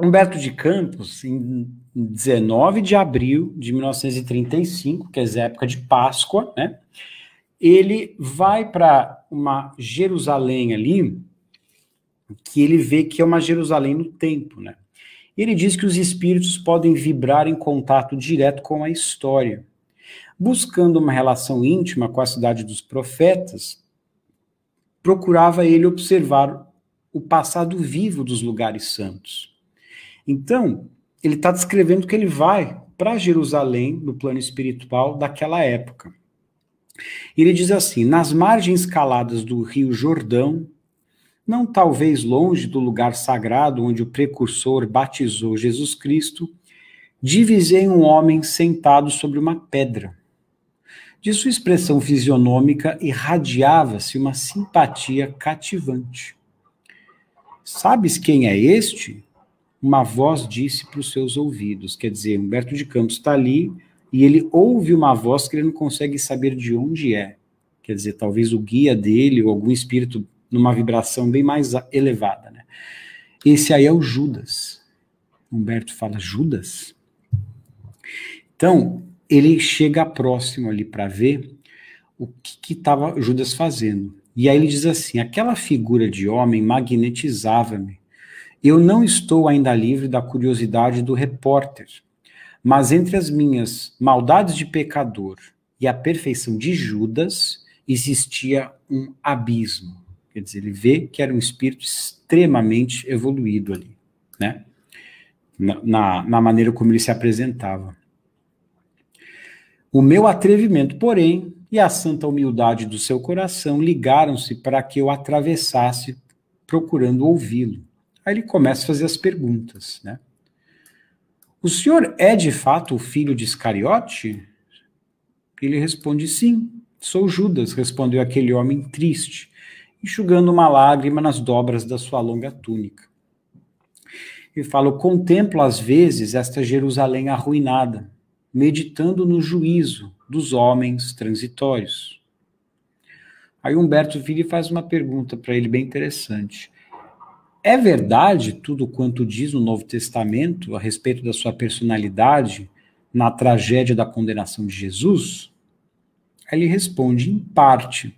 Humberto de Campos, em 19 de abril de 1935, que é a época de Páscoa, né? Ele vai para uma Jerusalém ali, que ele vê que é uma Jerusalém no tempo, né? Ele diz que os espíritos podem vibrar em contato direto com a história. Buscando uma relação íntima com a cidade dos profetas, procurava ele observar o passado vivo dos lugares santos. Então, ele está descrevendo que ele vai para Jerusalém, no plano espiritual daquela época. Ele diz assim: nas margens caladas do rio Jordão, não talvez longe do lugar sagrado onde o precursor batizou Jesus Cristo, divisei um homem sentado sobre uma pedra. De sua expressão fisionômica irradiava-se uma simpatia cativante. Sabes quem é este? Uma voz disse para os seus ouvidos. Quer dizer, Humberto de Campos está ali e ele ouve uma voz que ele não consegue saber de onde é. Quer dizer, talvez o guia dele ou algum espírito numa vibração bem mais elevada. Né? Esse aí é o Judas. Humberto fala Judas. Então, ele chega próximo ali para ver o que estava Judas fazendo. E aí ele diz assim: aquela figura de homem magnetizava-me. Eu não estou ainda livre da curiosidade do repórter, mas entre as minhas maldades de pecador e a perfeição de Judas existia um abismo. Quer dizer, ele vê que era um espírito extremamente evoluído ali, né? Na, na maneira como ele se apresentava. O meu atrevimento, porém, e a santa humildade do seu coração ligaram-se para que eu atravessasse procurando ouvi-lo. Aí ele começa a fazer as perguntas, né? O senhor é de fato o filho de Iscariote? Ele responde sim. Sou Judas, respondeu aquele homem triste, enxugando uma lágrima nas dobras da sua longa túnica. Ele fala: contemplo às vezes esta Jerusalém arruinada, meditando no juízo dos homens transitórios. Aí Humberto vira e faz uma pergunta para ele bem interessante. É verdade tudo quanto diz o Novo Testamento a respeito da sua personalidade na tragédia da condenação de Jesus? Ele responde, em parte.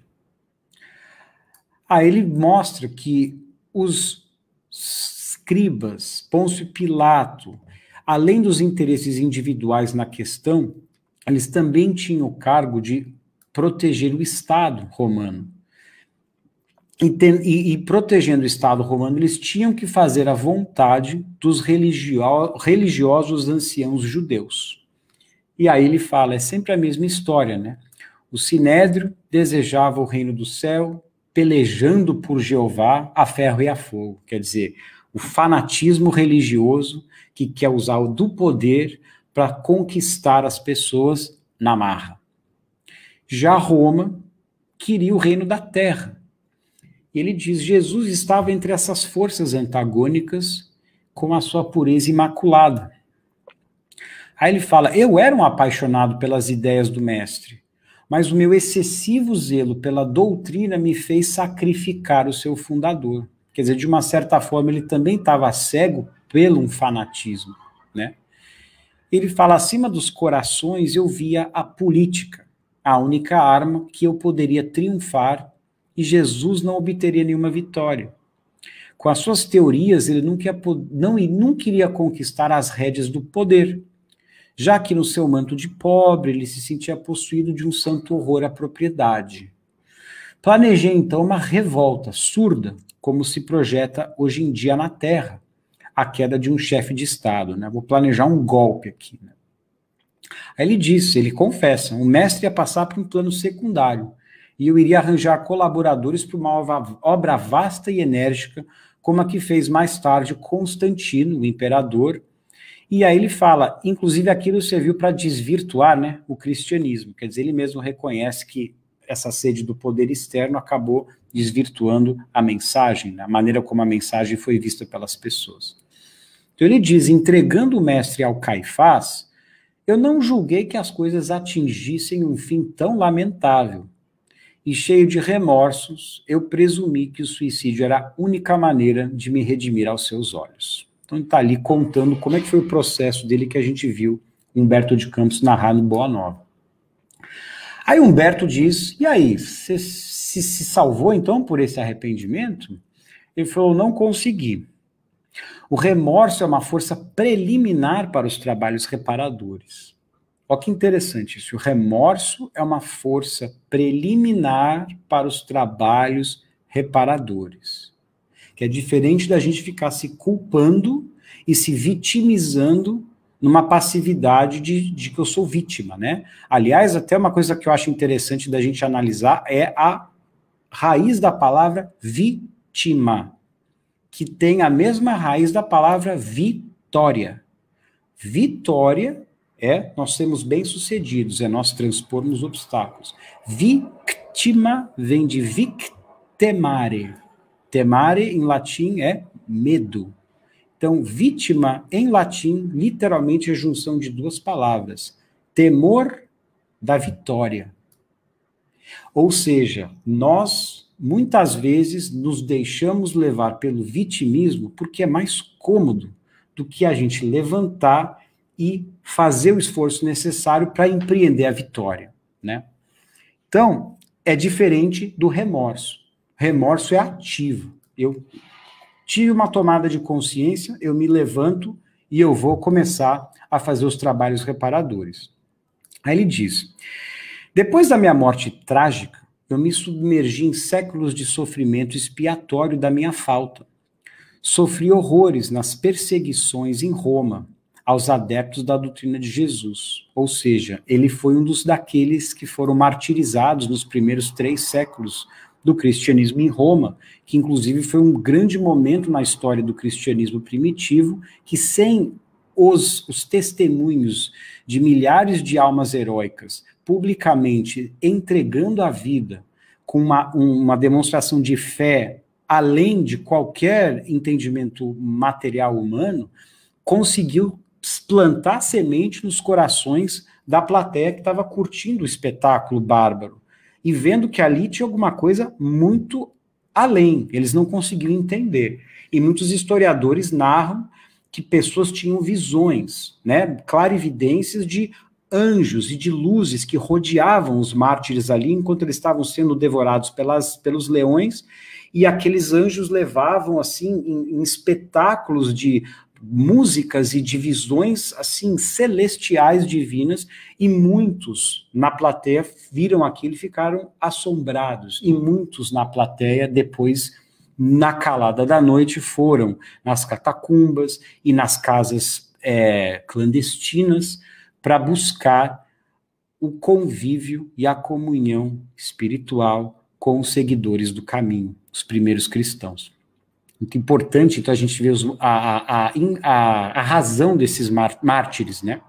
Aí ele mostra que os escribas, Pôncio Pilato, além dos interesses individuais na questão, eles também tinham o cargo de proteger o Estado romano. E, e, e, protegendo o Estado romano, eles tinham que fazer a vontade dos religio, religiosos anciãos judeus. E aí ele fala, é sempre a mesma história, né? O Sinédrio desejava o reino do céu, pelejando por Jeová a ferro e a fogo. Quer dizer, o fanatismo religioso que quer usar o do poder para conquistar as pessoas na marra. Já Roma queria o reino da terra. Ele diz: Jesus estava entre essas forças antagônicas com a sua pureza imaculada. Aí ele fala: Eu era um apaixonado pelas ideias do Mestre, mas o meu excessivo zelo pela doutrina me fez sacrificar o seu fundador. Quer dizer, de uma certa forma, ele também estava cego pelo um fanatismo, né? Ele fala: acima dos corações eu via a política, a única arma que eu poderia triunfar e Jesus não obteria nenhuma vitória. Com as suas teorias, ele queria, não, não queria conquistar as rédeas do poder, já que no seu manto de pobre ele se sentia possuído de um santo horror à propriedade. Planejei então uma revolta surda, como se projeta hoje em dia na Terra, a queda de um chefe de Estado. Né? Vou planejar um golpe aqui. Né? Aí ele disse, ele confessa, o mestre ia passar para um plano secundário, e eu iria arranjar colaboradores para uma obra vasta e enérgica, como a que fez mais tarde Constantino, o imperador, e aí ele fala, inclusive aquilo serviu para desvirtuar né, o cristianismo. Quer dizer, ele mesmo reconhece que essa sede do poder externo acabou desvirtuando a mensagem, né, a maneira como a mensagem foi vista pelas pessoas. Então ele diz: entregando o mestre ao Caifás, eu não julguei que as coisas atingissem um fim tão lamentável. e cheio de remorsos, eu presumi que o suicídio era a única maneira de me redimir aos seus olhos. Então ele está ali contando como é que foi o processo dele que a gente viu Humberto de Campos narrar no Boa Nova. Aí Humberto diz: E aí, você se, se salvou então por esse arrependimento? Ele falou: Não consegui. O remorso é uma força preliminar para os trabalhos reparadores. Olha que interessante isso. O remorso é uma força preliminar para os trabalhos reparadores. Que é diferente da gente ficar se culpando e se vitimizando numa passividade de, de que eu sou vítima, né? Aliás, até uma coisa que eu acho interessante da gente analisar é a raiz da palavra vítima, que tem a mesma raiz da palavra vitória. Vitória é nós sermos bem-sucedidos, é nós transpormos obstáculos. Vítima vem de victemare. Temare em latim é medo. Então, vítima, em latim, literalmente é a junção de duas palavras: temor da vitória. Ou seja, nós muitas vezes nos deixamos levar pelo vitimismo porque é mais cômodo do que a gente levantar e fazer o esforço necessário para empreender a vitória, né? Então, é diferente do remorso. Remorso é ativo. Eu tive uma tomada de consciência, eu me levanto e eu vou começar a fazer os trabalhos reparadores. Aí ele diz: depois da minha morte trágica, eu me submergi em séculos de sofrimento expiatório da minha falta. Sofri horrores nas perseguições em Roma aos adeptos da doutrina de Jesus. Ou seja, ele foi um dos daqueles que foram martirizados nos primeiros três séculos do cristianismo em Roma, que inclusive foi um grande momento na história do cristianismo primitivo, que sem os, os testemunhos de milhares de almas heróicas publicamente entregando a vida com uma, uma demonstração de fé além de qualquer entendimento material humano, conseguiu plantar semente nos corações da plateia que estava curtindo o espetáculo bárbaro e vendo que ali tinha alguma coisa muito além, eles não conseguiam entender. E muitos historiadores narram que pessoas tinham visões, né, clarividências de anjos e de luzes que rodeavam os mártires ali enquanto eles estavam sendo devorados pelas, pelos leões, e aqueles anjos levavam assim em, em espetáculos de músicas e divisões assim celestiais divinas e muitos na plateia viram aquilo e ficaram assombrados e muitos na plateia depois na calada da noite foram nas catacumbas e nas casas é, clandestinas para buscar o convívio e a comunhão espiritual com os seguidores do caminho, os primeiros cristãos. Muito importante, então, a gente vê a, a, a, a, razão desses mártires, né?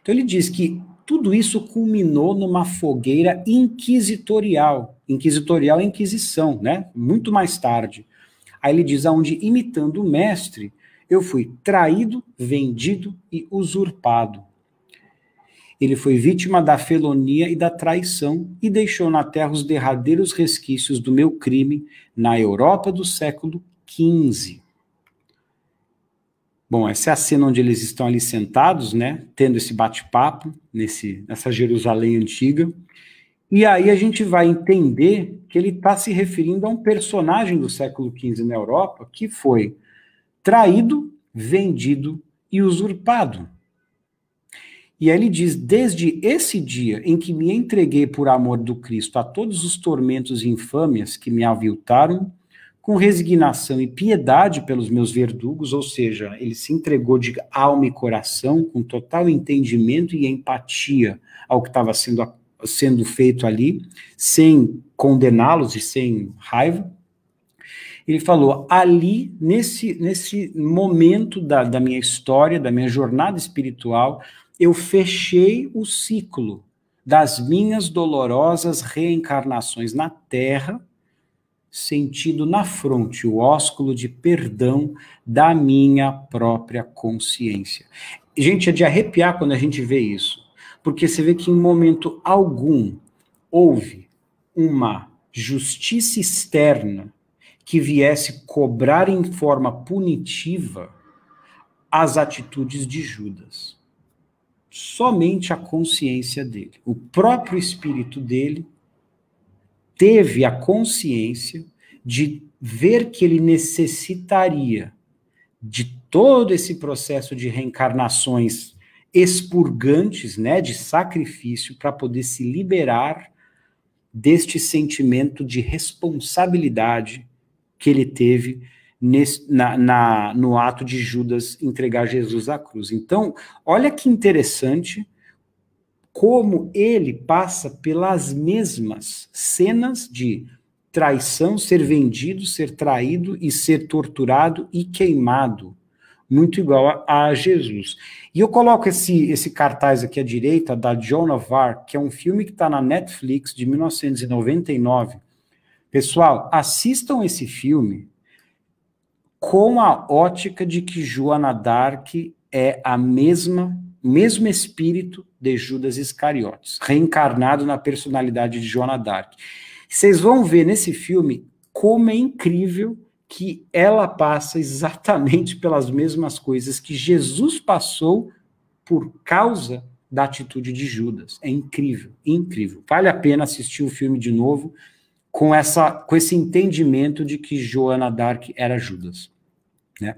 Então, ele diz que tudo isso culminou numa fogueira inquisitorial. Inquisitorial é Inquisição, né? Muito mais tarde. Aí ele diz, aonde, imitando o mestre, eu fui traído, vendido e usurpado. Ele foi vítima da felonia e da traição e deixou na terra os derradeiros resquícios do meu crime na Europa do século XV. Bom, essa é a cena onde eles estão ali sentados, né, tendo esse bate-papo nesse nessa Jerusalém antiga. E aí a gente vai entender que ele está se referindo a um personagem do século XV na Europa que foi traído, vendido e usurpado. E aí ele diz: Desde esse dia em que me entreguei por amor do Cristo a todos os tormentos e infâmias que me aviltaram, com resignação e piedade pelos meus verdugos, ou seja, ele se entregou de alma e coração, com total entendimento e empatia ao que estava sendo, sendo feito ali, sem condená-los e sem raiva. Ele falou: ali, nesse, nesse momento da, da minha história, da minha jornada espiritual, eu fechei o ciclo das minhas dolorosas reencarnações na Terra, sentido na fronte o ósculo de perdão da minha própria consciência. Gente, é de arrepiar quando a gente vê isso, porque você vê que em momento algum houve uma justiça externa que viesse cobrar em forma punitiva as atitudes de Judas. Somente a consciência dele. O próprio espírito dele teve a consciência de ver que ele necessitaria de todo esse processo de reencarnações expurgantes, né, de sacrifício para poder se liberar deste sentimento de responsabilidade que ele teve nesse, na, na, no ato de Judas entregar Jesus à cruz. Então, olha que interessante como ele passa pelas mesmas cenas de traição, ser vendido, ser traído e ser torturado e queimado, muito igual a, a Jesus. E eu coloco esse, esse cartaz aqui à direita, da Joan of Arc, que é um filme que está na Netflix, de 1999. Pessoal, assistam esse filme com a ótica de que Joana Dark é a mesma, mesmo espírito de Judas Iscariotes, reencarnado na personalidade de Joana Dark. Vocês vão ver nesse filme como é incrível que ela passa exatamente pelas mesmas coisas que Jesus passou por causa da atitude de Judas. É incrível, incrível. Vale a pena assistir o filme de novo com essa com esse entendimento de que Joana Dark era Judas, né?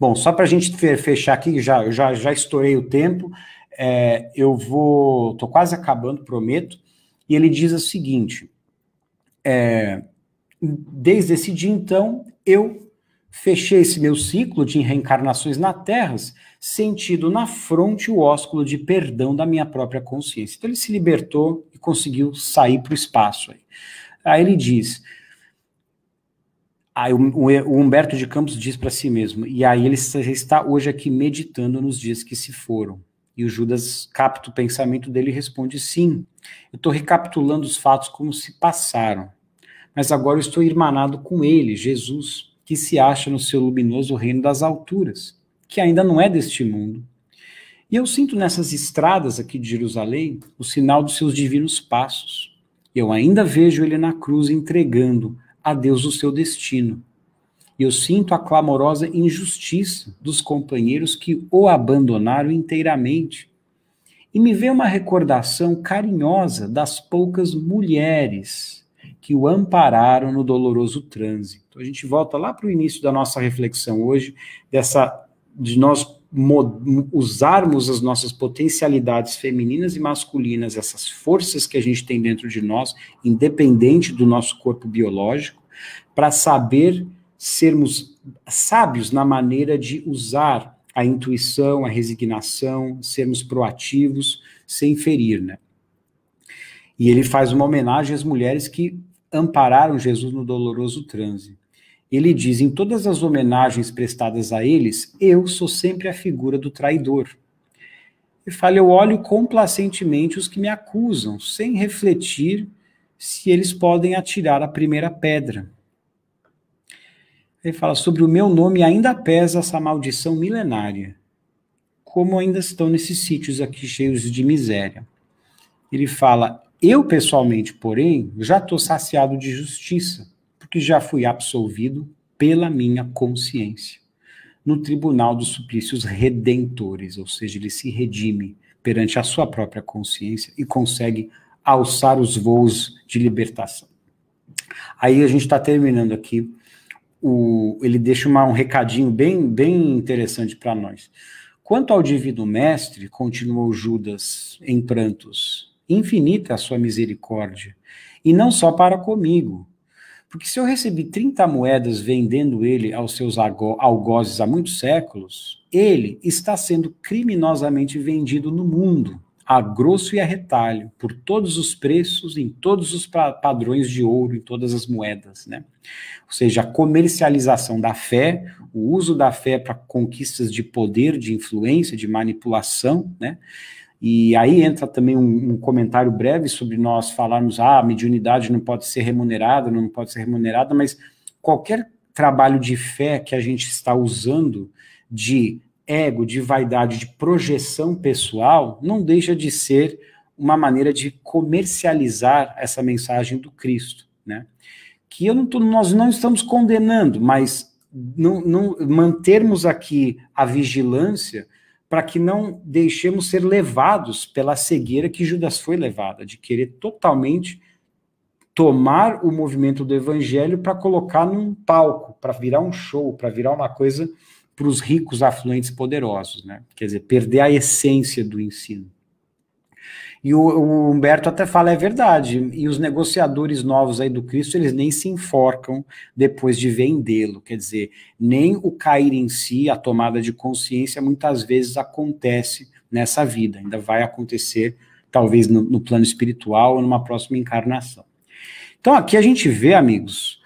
Bom, só para a gente fechar aqui, já já já estourei o tempo. É, eu vou, tô quase acabando, prometo. E ele diz o seguinte: é, desde esse dia então, eu fechei esse meu ciclo de reencarnações na Terra, sentido na fronte o ósculo de perdão da minha própria consciência. Então ele se libertou e conseguiu sair para o espaço. Aí. Aí ele diz. Aí o, o Humberto de Campos diz para si mesmo, e aí ele está hoje aqui meditando nos dias que se foram. E o Judas capta o pensamento dele e responde: sim, eu estou recapitulando os fatos como se passaram mas agora eu estou irmanado com ele, Jesus, que se acha no seu luminoso reino das alturas, que ainda não é deste mundo. E eu sinto nessas estradas aqui de Jerusalém o sinal dos seus divinos passos. Eu ainda vejo ele na cruz entregando a Deus o seu destino. E eu sinto a clamorosa injustiça dos companheiros que o abandonaram inteiramente. E me vê uma recordação carinhosa das poucas mulheres que o ampararam no doloroso trânsito. A gente volta lá para o início da nossa reflexão hoje, dessa de nós usarmos as nossas potencialidades femininas e masculinas, essas forças que a gente tem dentro de nós, independente do nosso corpo biológico, para saber sermos sábios na maneira de usar a intuição, a resignação, sermos proativos, sem ferir, né? E ele faz uma homenagem às mulheres que ampararam Jesus no doloroso transe. Ele diz: em todas as homenagens prestadas a eles, eu sou sempre a figura do traidor. E fala: eu olho complacentemente os que me acusam, sem refletir se eles podem atirar a primeira pedra. Ele fala: sobre o meu nome ainda pesa essa maldição milenária. Como ainda estão nesses sítios aqui cheios de miséria. Ele fala: eu, pessoalmente, porém, já estou saciado de justiça, porque já fui absolvido pela minha consciência no tribunal dos suplícios redentores, ou seja, ele se redime perante a sua própria consciência e consegue alçar os voos de libertação. Aí a gente está terminando aqui. O, ele deixa uma, um recadinho bem, bem interessante para nós. Quanto ao divino mestre, continuou Judas em prantos, infinita a sua misericórdia, e não só para comigo. Porque se eu recebi 30 moedas vendendo ele aos seus algozes há muitos séculos, ele está sendo criminosamente vendido no mundo, a grosso e a retalho, por todos os preços, em todos os padrões de ouro, em todas as moedas, né? Ou seja, a comercialização da fé, o uso da fé para conquistas de poder, de influência, de manipulação, né? E aí entra também um, um, comentário breve sobre nós falarmos, ah, a mediunidade não pode ser remunerada, não pode ser remunerada, mas qualquer trabalho de fé que a gente está usando de ego, de vaidade, de projeção pessoal, não deixa de ser uma maneira de comercializar essa mensagem do Cristo, né? Que eu não tô, nós não estamos condenando, mas não, não mantermos aqui a vigilância para que não deixemos ser levados pela cegueira que Judas foi levada, de querer totalmente tomar o movimento do evangelho para colocar num palco, para virar um show, para virar uma coisa para os ricos, afluentes, poderosos, né? Quer dizer, perder a essência do ensino. E o, o, Humberto até fala, é verdade, e os negociadores novos aí do Cristo, eles nem se enforcam depois de vendê-lo, quer dizer, nem o cair em si, a tomada de consciência, muitas vezes acontece nessa vida, ainda vai acontecer, talvez no, no plano espiritual ou numa próxima encarnação. Então aqui a gente vê, amigos,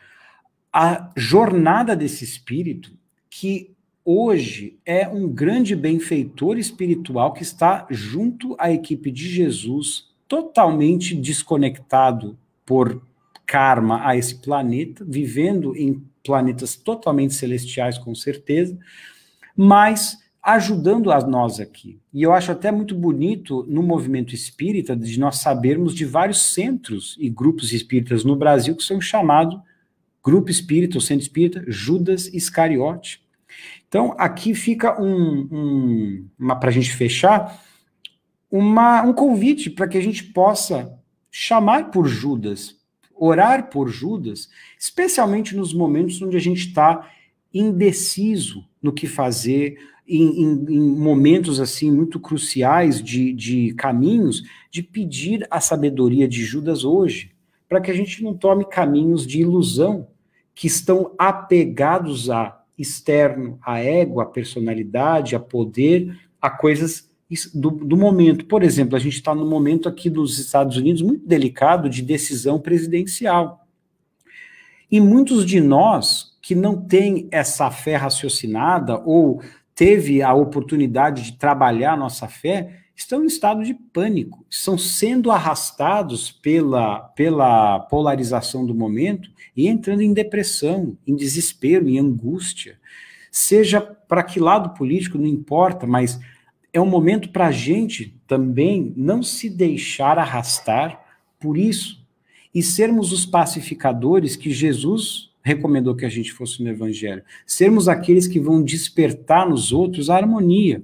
a jornada desse espírito que hoje é um grande benfeitor espiritual que está junto à equipe de Jesus, totalmente desconectado por karma a esse planeta, vivendo em planetas totalmente celestiais, com certeza, mas ajudando a nós aqui. E eu acho até muito bonito no movimento espírita de nós sabermos de vários centros e grupos espíritas no Brasil que são chamados Grupo Espírita, ou Centro Espírita, Judas Iscariote. Então, aqui fica um, um para a gente fechar, uma, um convite para que a gente possa chamar por Judas, orar por Judas, especialmente nos momentos onde a gente está indeciso no que fazer, em, em, em, momentos assim muito cruciais de, de caminhos, de pedir a sabedoria de Judas hoje, para que a gente não tome caminhos de ilusão que estão apegados a externo, a ego, a personalidade, a poder, a coisas do, do momento. Por exemplo, a gente está no momento aqui dos Estados Unidos muito delicado de decisão presidencial. E muitos de nós que não têm essa fé raciocinada ou teve a oportunidade de trabalhar a nossa fé, estão em estado de pânico, estão sendo arrastados pela, pela polarização do momento e entrando em depressão, em desespero, em angústia. Seja para que lado político, não importa, mas é um momento para a gente também não se deixar arrastar por isso e sermos os pacificadores que Jesus recomendou que a gente fosse no Evangelho. Sermos aqueles que vão despertar nos outros a harmonia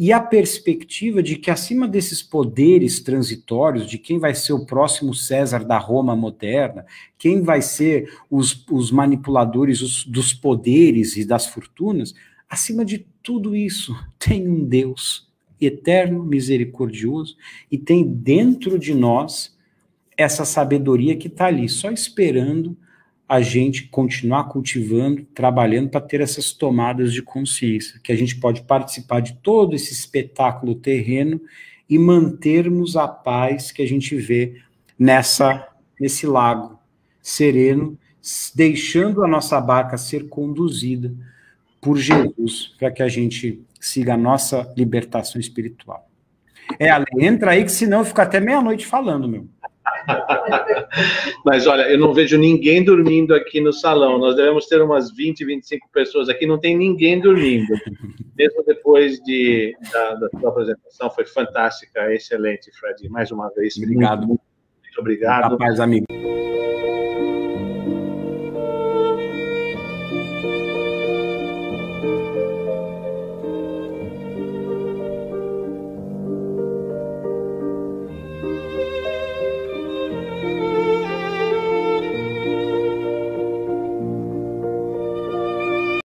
e a perspectiva de que acima desses poderes transitórios, de quem vai ser o próximo César da Roma moderna, quem vai ser os, os manipuladores os, dos poderes e das fortunas, acima de tudo isso tem um Deus eterno, misericordioso e tem dentro de nós essa sabedoria que está ali, só esperando a gente continuar cultivando, trabalhando para ter essas tomadas de consciência, que a gente pode participar de todo esse espetáculo terreno e mantermos a paz que a gente vê nessa nesse lago sereno, deixando a nossa barca ser conduzida por Jesus, para que a gente siga a nossa libertação espiritual. É, Ale, entra aí que senão eu fico até meia-noite falando, meu. Mas olha, eu não vejo ninguém dormindo aqui no salão. Nós devemos ter umas 20, 25 pessoas aqui, não tem ninguém dormindo. Mesmo depois de, da, da sua apresentação, foi fantástica, excelente, Fred. Mais uma vez, obrigado. Muito, muito obrigado. Paz, amigo.